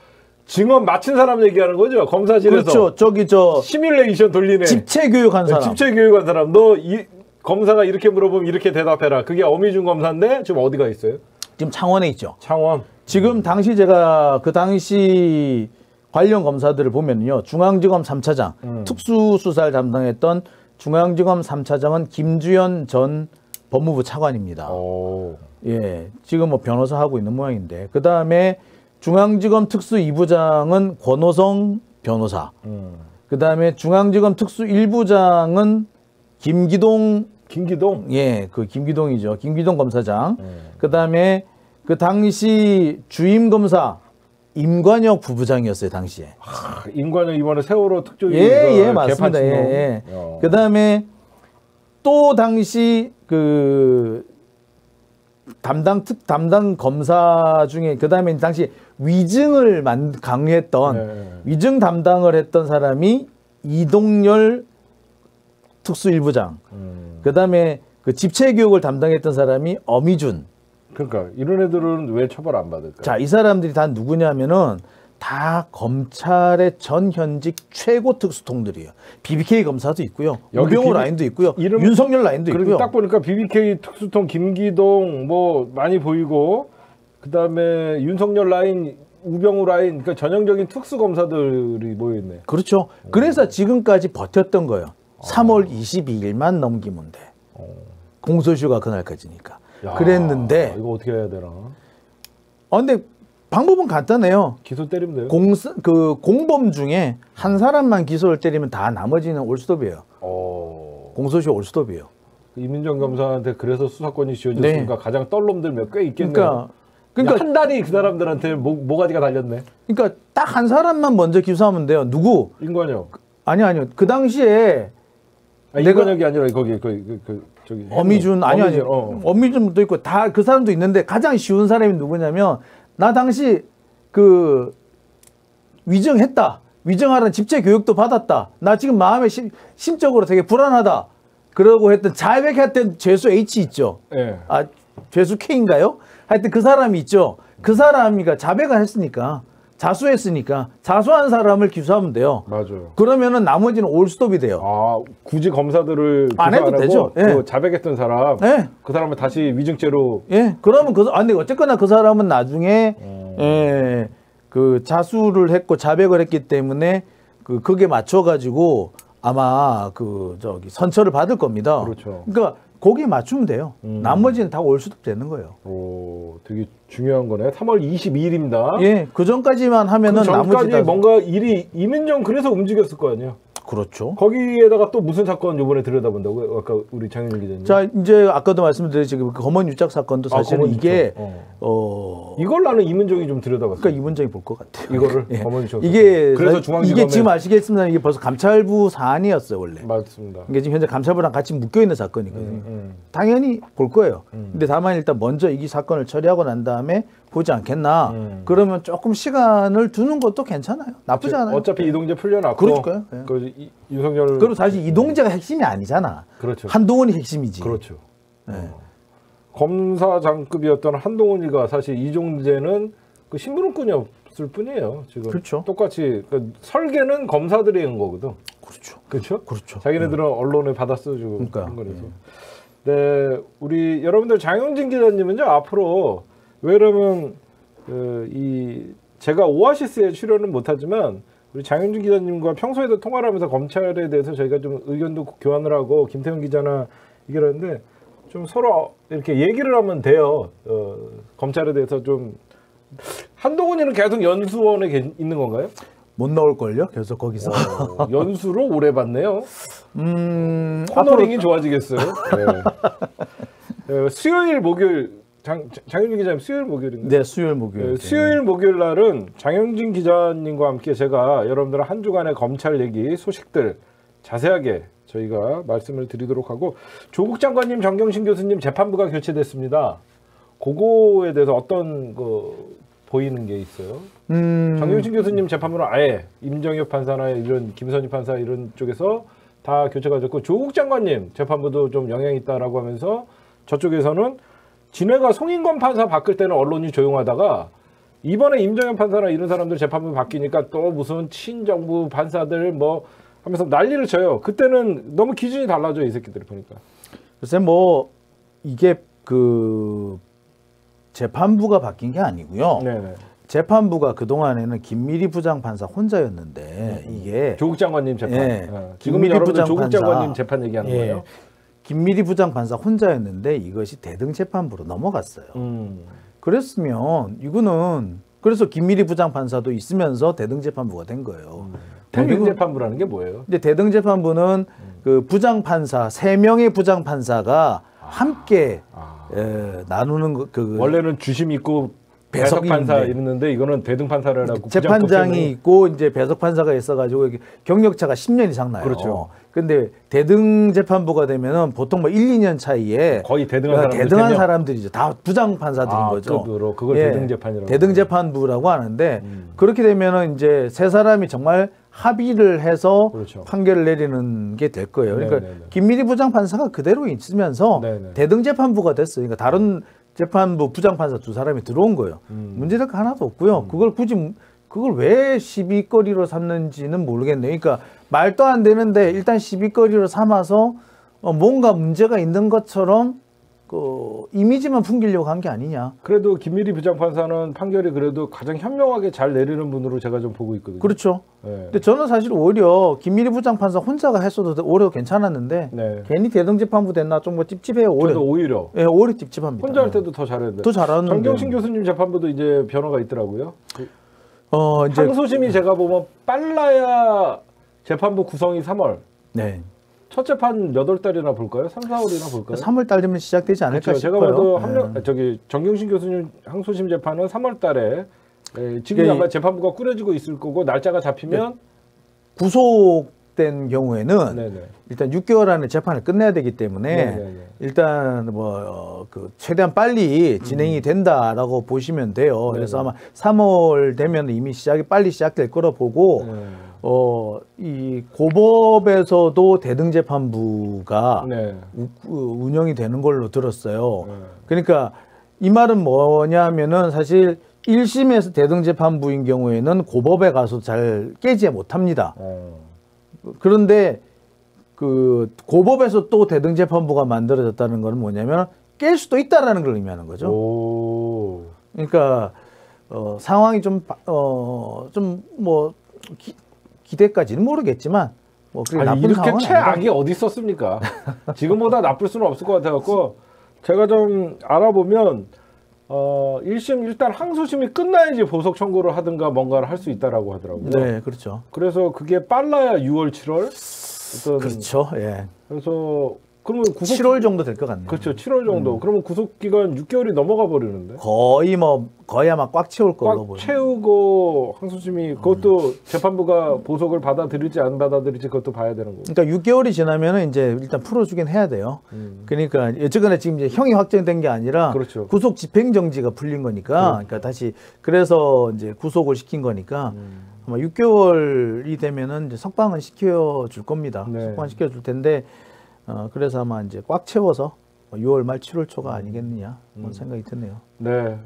증언 맞힌 사람 얘기하는 거죠. 검사실에서 그렇죠. 저기 저 시뮬레이션 돌리네. 집체 교육한 사람. 집체 교육한 사람. 너 이 검사가 이렇게 물어보면 이렇게 대답해라. 그게 어미준 검사인데 지금 어디가 있어요? 지금 창원에 있죠. 창원. 지금 당시 제가 그 당시 관련 검사들을 보면요. 중앙지검 3차장, 음. 특수수사를 담당했던 중앙지검 3차장은 김주현 전 법무부 차관입니다. 오. 예, 지금 뭐 변호사 하고 있는 모양인데 그 다음에 중앙지검 특수 2부장은 권호성 변호사. 음. 그 다음에 중앙지검 특수 1부장은 김기동 김기동. 예, 그 김기동이죠. 김기동 검사장. 음. 그 다음에 그 당시 주임 검사 임관혁 부부장이었어요 당시에. 아, 인관은 이번에 세월호 특조위 예, 예, 그 맞습니다. 예, 개판 예. 신용. 어. 그 다음에 또 당시 그 담당 특 담당 검사 중에 그 다음에 당시 위증을 만 강요했던 네. 위증 담당을 했던 사람이 이동열 특수일부장. 음. 그 다음에 그 집체 교육을 담당했던 사람이 어미준. 그러니까 이런 애들은 왜 처벌 안 받을까? 자, 이 사람들이 다 누구냐면은 다 검찰의 전 현직 최고 특수통들이에요. BBK 검사도 있고요. BB 라인도 있고요. 이름- 윤석열 라인도 있고요. 딱 보니까 BBK 특수통 김기동 뭐 많이 보이고 그다음에 윤석열 라인, 우병우 라인 그러니까 전형적인 특수 검사들이 모여 있네. 그렇죠. 그래서 지금까지 버텼던 거예요. 3월 22일만 넘기면 돼. 공소시효가 그날까지니까. 그랬는데, 이거 어떻게 해야 되나? 어, 근데 방법은 간단해요. 기소 때리면 돼요. 공, 그 공범 중에 한 사람만 기소를 때리면 다 나머지는 올스톱이에요. 어. 공소시효 올스톱이에요. 이민정 검사한테 그래서 수사권이 지어졌으니까 가장 떨놈들 몇 꽤 있겠네요. 네. 그러니까, 그러니까 한 달이 그 사람들한테 모, 모가지가 달렸네. 그러니까 딱 한 사람만 먼저 기소하면 돼요. 누구? 인관혁. 아니 아니요. 그 당시에 아, 인관혁이 아니라 거기 그, 그, 그 저기 어미준 아니 아니 어. 어미준도 있고 다 그 사람도 있는데 가장 쉬운 사람이 누구냐면 나 당시 그 위정했다. 위정하라는 집체 교육도 받았다. 나 지금 마음에 심, 심적으로 되게 불안하다. 그러고 했던 자백했던 죄수 H 있죠. 예. 아 죄수 K인가요? 하여튼 그 사람이 있죠. 그 사람이가 자백을 했으니까 자수했으니까 자수한 사람을 기소하면 돼요. 맞아요. 그러면은 나머지는 올스톱이 돼요. 아 굳이 검사들을 안 해도 하고 되죠. 예. 그 자백했던 사람 예. 그 사람을 다시 위증죄로 예, 그러면 그, 아니, 어쨌거나 그 사람은 나중에, 음. 예, 그 자수를 했고 자백을 했기 때문에 그, 그게 맞춰 가지고 아마 그, 저기, 선처를 받을 겁니다. 그렇죠. 그러니까 거기에 맞추면 돼요. 음. 나머지는 다 올 수도 되는 거예요. 오 되게 중요한 거네. 3월 22일입니다. 예, 그 전까지만 하면은 그 나머지 전까지 다. 뭔가 일이 이민정 그래서 움직였을 거 아니에요. 그렇죠. 거기에다가 또 무슨 사건 요번에 들여다본다고요? 아까 우리 장윤 기자님. 자, 이제 아까도 말씀드렸지, 그 검언 유착 사건도 아, 사실은 검언 이게, 유착. 어. 어, 이걸 나는 이민정이 좀 들여다봤어. 그러니까 이문정이 볼 것 같아요. 이거를 예. 검언 유착. 이게, 그래서 사- 중앙지검에 이게 지금 아시겠습니다. 이게 벌써 감찰부 사안이었어요, 원래. 맞습니다. 이게 지금 현재 감찰부랑 같이 묶여 있는 사건이거든요. 음. 당연히 볼 거예요. 근데 다만 일단 먼저 이 사건을 처리하고 난 다음에 보지 않겠나. 음. 그러면 조금 시간을 두는 것도 괜찮아요. 나쁘지 않아요. 어차피 이동재 풀려났고. 그러니까요. 예. 그 이- 윤석열. 그리고 사실 이동재가 핵심이 아니잖아. 그렇죠. 한동훈이 핵심이지. 그렇죠. 네. 어. 검사장급이었던 한동훈이가 사실 이종재는 그 신문꾼이었을 뿐이에요. 지금 그렇죠. 똑같이 그 설계는 검사들이 한 거거든. 그렇죠. 그렇죠? 그렇죠. 자기네들은 언론에 받아 쓰고 그러니까요. 한 거라서. 네, 우리 여러분들 장영진 기자님은요 앞으로 왜냐면 그, 이 제가 오아시스에 출연은 못하지만 우리 장영진 기자님과 평소에도 통화를 하면서 검찰에 대해서 저희가 좀 의견도 교환을 하고 김태훈 기자나 이걸 하는데 좀 서로 이렇게 얘기를 하면 돼요. 어, 검찰에 대해서 좀 한동훈이는 계속 연수원에 계- 있는 건가요? 못 나올 걸요. 계속 거기서. 어, 연수로 오래 봤네요. 음, 앞으로 코너링이 좋아지겠어요. 네. 네, 수요일 목요일 장 장윤진 기자님 수요일 목요일인데 네, 수요일 목요일. 네, 수요일 목요일 날은 장영진 기자님과 함께 제가 여러분들 한 주간의 검찰 얘기 소식들 자세하게 저희가 말씀을 드리도록 하고 조국 장관님, 정경심 교수님 재판부가 교체됐습니다. 그거에 대해서 어떤 거 보이는 게 있어요? 음, 정경심 교수님 재판부는 아예 임정혁 판사나 이런 김선희 판사 이런 쪽에서 다 교체가 됐고 조국 장관님 재판부도 좀 영향이 있다라고 하면서 저쪽에서는 진해가 송인권 판사 바뀔 때는 언론이 조용하다가 이번에 임정현 판사나 이런 사람들 재판부 바뀌니까 또 무슨 친정부 판사들 뭐 하면서 난리를 쳐요. 그때는 너무 기준이 달라져 이 새끼들이 보니까. 글쎄 뭐 이게 그 재판부가 바뀐 게 아니고요. 네네. 재판부가 그 동안에는 김미리 부장 판사 혼자였는데 이게 조국 장관님 재판. 예. 어, 지금 부장 조국. 장관님 재판 얘기하는 예. 거예요. 김미리 부장판사 혼자였는데 이것이 대등재판부로 넘어갔어요. 음. 그랬으면 이거는 그래서 김미리 부장판사도 있으면서 대등재판부가 된 거예요. 이거- 대등재판부라는 게 뭐예요? 이제 대등재판부는 그 부장판사 세 명의 부장판사가 함께 아. 에, 나누는 그, 그 원래는 주심 있고 배석이 배석 판사 있는데. 이거는 대등 판사라고 재판장이 있고 이제 배석 판사가 있어가지고 이게 경력차가 10년 이상 나요. 그렇죠. 근데 대등 재판부가 되면은 보통 뭐 1, 2년 차이에 거의 대등한 사람들 대등한. 사람들이죠. 다 부장 판사들인 아, 거죠. 급으로. 그걸 대등 재판이라고 대등 재판부라고 하는데 음. 그렇게 되면은 이제 세 사람이 정말 합의를 해서 그렇죠. 판결을 내리는 게 될 거예요. 그러니까 네네네. 김미리 부장 판사가 그대로 있으면서 네네. 대등 재판부가 됐어요. 그러니까 다른 재판부 부장 판사 두 사람이 들어온 거예요. 음. 문제될 거 하나도 없고요. 그걸 굳이 그걸 왜 시비거리로 삼는지는 모르겠네요. 그러니까 말도 안 되는데 일단 시비거리로 삼아서 어, 뭔가 문제가 있는 것처럼 그 이미지만 풍기려고 한 게 아니냐. 그래도 김미리 부장판사는 판결이 그래도 가장 현명하게 잘 내리는 분으로 제가 좀 보고 있거든요. 그렇죠. 네. 근데 저는 사실 오히려 김미리 부장판사 혼자가 했어도 오히려 괜찮았는데 네. 괜히 대등재판부 됐나 좀 뭐 찝찝해요. 오히려. 저도 오히려 예, 오히려 찝찝합니다. 혼자 할 때도 더 잘했는데. 더 잘하는데. 정경심 교수님 재판부도 이제 변호가 있더라고요. 어 이제 항소심이 제가 보면 빨라야 재판부 구성이 3월. 네. 첫 재판 몇 월 달이나 볼까요? 3, 4월이나 볼까요? 3월 달 되면 시작되지 않을까 그렇죠. 제가 싶어요. 봐도 예. 합력 저기 정경심 교수님 항소심 재판은 3월 달에 에, 지금 예, 아마 예. 재판부가 꾸려지고 있을 거고 날짜가 잡히면 구속 된 경우에는 네네. 일단 6개월 안에 재판을 끝내야 되기 때문에 네네네. 일단 뭐그 최대한 빨리 진행이 된다라고 보시면 돼요. 그래서 네네. 아마 3월 되면 이미 시작이 빨리 시작될 거라 보고 네. 어이 고법에서도 대등재판부가 네. 우- 우- 운영이 되는 걸로 들었어요. 네. 그러니까 이 말은 뭐냐면은 사실 1심에서 대등재판부인 경우에는 고법에 가서 잘 깨지 못합니다. 어. 그런데 그 고법에서 또 대등재판부가 만들어졌다는 것은 뭐냐면 깰 수도 있다라는 걸 의미하는 거죠. 오. 그러니까 어, 상황이 좀 어 좀 뭐 기대까지는 모르겠지만 뭐 그렇게 아니 나쁜 이렇게 상황은 최악이 어디 있었습니까? 지금보다 나쁠 수는 없을 것 같아갖고 제가 좀 알아보면 어 1심 일단 항소심이 끝나야지 보석 청구를 하든가 뭔가를 할 수 있다라고 하더라고요. 네, 그렇죠. 그래서 그게 빨라야 6월, 7월 어떤 그렇죠. 예. 그래서 그러면 구속 7월 정도 될 것 같네요. 그렇죠 7월 정도. 그러면 구속 기간 6개월이 넘어가 버리는데. 거의 뭐 거의 아마 꽉 채울 걸로 꽉 보여요. 채우고 항소심이 그것도 재판부가 보석을 받아들일지 안 받아들일지 그것도 봐야 되는 거고. 그러니까 6개월이 지나면은 이제 일단 풀어 주긴 해야 돼요. 그러니까 어쨌거나 지금 이제 형이 확정된 게 아니라 그렇죠. 구속 집행 정지가 풀린 거니까, 그러니까 다시 그래서 이제 구속을 시킨 거니까 아마 6개월이 되면은 이제 석방은 시켜 줄 겁니다. 네. 석방 시켜 줄 텐데, 어 그래서 아마 이제 꽉 채워서 6월 말 7월 초가 아니겠느냐 그런 생각이 드네요. 네.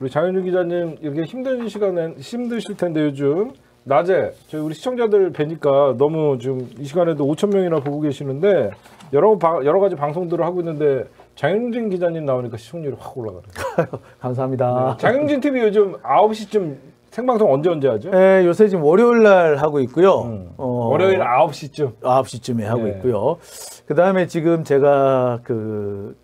우리 장현주 기자님 이렇게 힘든 시간에 힘드실 텐데 요즘 낮에 저희 우리 시청자들 뵈니까 너무 지금 이 시간에도 5천 명이나 보고 계시는데 여러 바- 여러 가지 방송들을 하고 있는데 장윤진 기자님 나오니까 시청률이 확 올라가네요. 감사합니다. 장윤진 TV 요즘 9시쯤 생방송 언제 언제 하죠? 예, 요새 지금 월요일 날 하고 있고요. 음. 어, 월요일 9시쯤. 9시쯤에 하고 네. 있고요. 그 다음에 지금 제가 그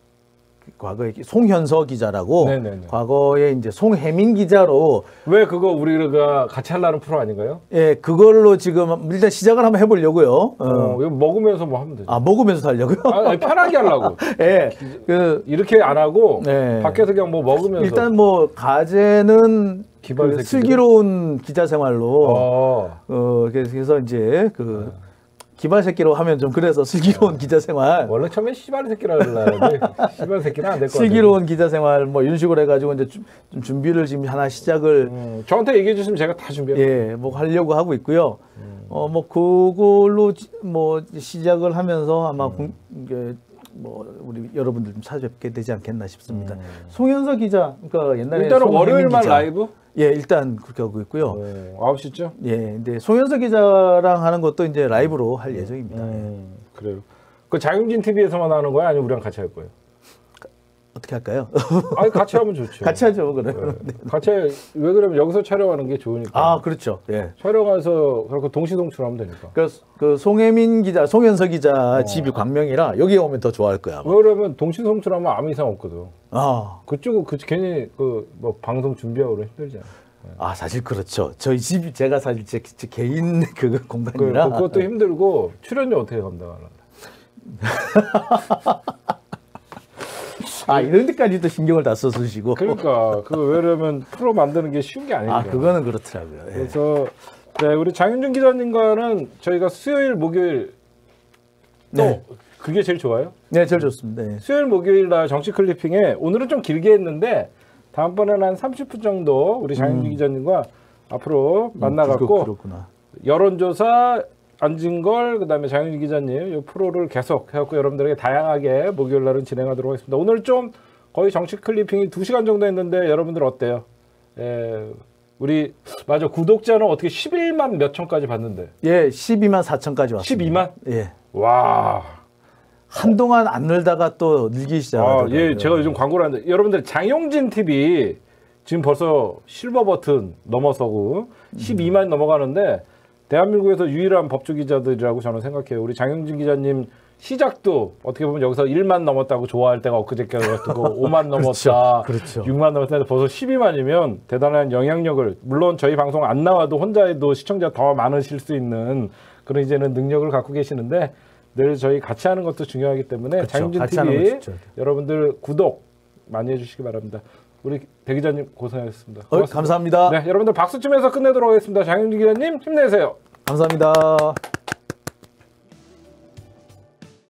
과거에 송현서 기자라고 네네네. 과거에 이제 송혜민 기자로 왜 그거 우리가 같이 하려는 프로 아닌가요? 예 그걸로 지금 일단 시작을 한번 해보려고요. 어. 어, 이거 먹으면서 뭐 하면 되죠. 아 먹으면서 하려고요. 아, 아니, 편하게 하려고. 예. 그 이렇게 안 하고 네. 밖에서 그냥 뭐 먹으면서 일단 뭐 가제는 기발 그. 슬기로운 기자 생활로 어, 어. 그래서 이제 그 네. 기발 새끼로 하면 좀 그래서 슬기로운 기자 생활 원래 처음에 씨발 새끼라 그러는데 씨발 새끼는 안될것 같아요. 슬기로운 기자 생활 뭐 이런 식으로 해가지고 이제 좀, 좀 준비를 지금 하나 시작을 음, 저한테 얘기해 주시면 제가 다 준비해. 예 뭐 하려고 하고 있고요. 음. 어뭐 그걸로 지- 뭐 시작을 하면서 아마 음. 공, 뭐 우리 여러분들 좀 찾아뵙게 되지 않겠나 싶습니다. 음. 송현서 기자 그러니까 옛날에 일단은 월요일만 기자. 라이브. 예 일단 그렇게 하고 있고요. 어, 9시쯤. 예 근데 송현서 기자랑 하는 것도 이제 라이브로 할 예정입니다. 음, 그래요. 그 장윤진 TV에서만 하는 거야, 아니면 우리랑 같이 할 거예요? 어떻게 할까요? 아니 같이 하면 좋죠. 같이 하죠, 그러면. 네. 같이 해. 왜 그러면 여기서 촬영하는 게 좋으니까. 아, 그렇죠. 예. 촬영해서 그렇게 동시동출하면 되니까. 그, 그 송혜민 기자, 송현서 기자 집이 광명이라 여기 오면 더 좋아할 거야. 아마. 왜 그러면 동시동출하면 아무 이상 없거든. 아, 그쪽은 그 괜히 그 뭐 방송 준비하고 힘들잖아. 아 사실 그렇죠. 저희 집이 제가 사실 제, 제 개인 그 그, 공간이라. 그것도 힘들고 출연료 어떻게 감당하나. 아 이런 데까지도 신경을 다 써주시고. 그러니까 그 왜냐면 프로 만드는 게 쉬운 게 아니니까. 아 그거는 그렇더라고요. 예. 그래서 네, 우리 장윤준 기자님과는 저희가 수요일 목요일 또 네. 그게 제일 좋아요. 네, 제일 좋습니다. 예. 수요일 목요일 날 정치 클리핑에 오늘은 좀 길게 했는데 다음번에는 한 30분 정도 우리 장윤준 기자님과 앞으로 만나갖고 음. 여론조사 안진걸 그다음에 장윤준 기자님 이 프로를 계속 해갖고 여러분들에게 다양하게 목요일 날은 진행하도록 하겠습니다. 오늘 좀 거의 정치 클리핑이 2시간 정도 했는데 여러분들 어때요? 예, 우리 맞아 구독자는 어떻게 11만 몇 천까지 봤는데 예, 12만 4천까지 왔습니다. 12만? 예. 와. 한동안 안 늘다가 또 늘기 아, 시작하더라고요. 예, 제가 요즘 광고를 하는데 여러분들 장용진 TV 지금 벌써 실버 버튼 넘어서고 12만 넘어가는데 대한민국에서 유일한 법조 기자들이라고 저는 생각해요. 우리 장용진 기자님 시작도 어떻게 보면 여기서 1만 넘었다고 좋아할 때가 엊그저께 같고 5만 넘었다. 그렇죠. 6만 넘었다. 벌써 12만이면 대단한 영향력을 물론 저희 방송 안 나와도 혼자 해도 시청자 더 많으실 수 있는 그런 이제는 능력을 갖고 계시는데 늘 저희 같이 하는 것도 중요하기 때문에 그렇죠. 장윤진 TV. 여러분들 구독 많이 해주시기 바랍니다. 우리 대 기자님 고생하셨습니다. 어. 감사합니다. 네, 여러분들 박수 치면서 끝내도록 하겠습니다. 장윤진 기자님 힘내세요. 감사합니다.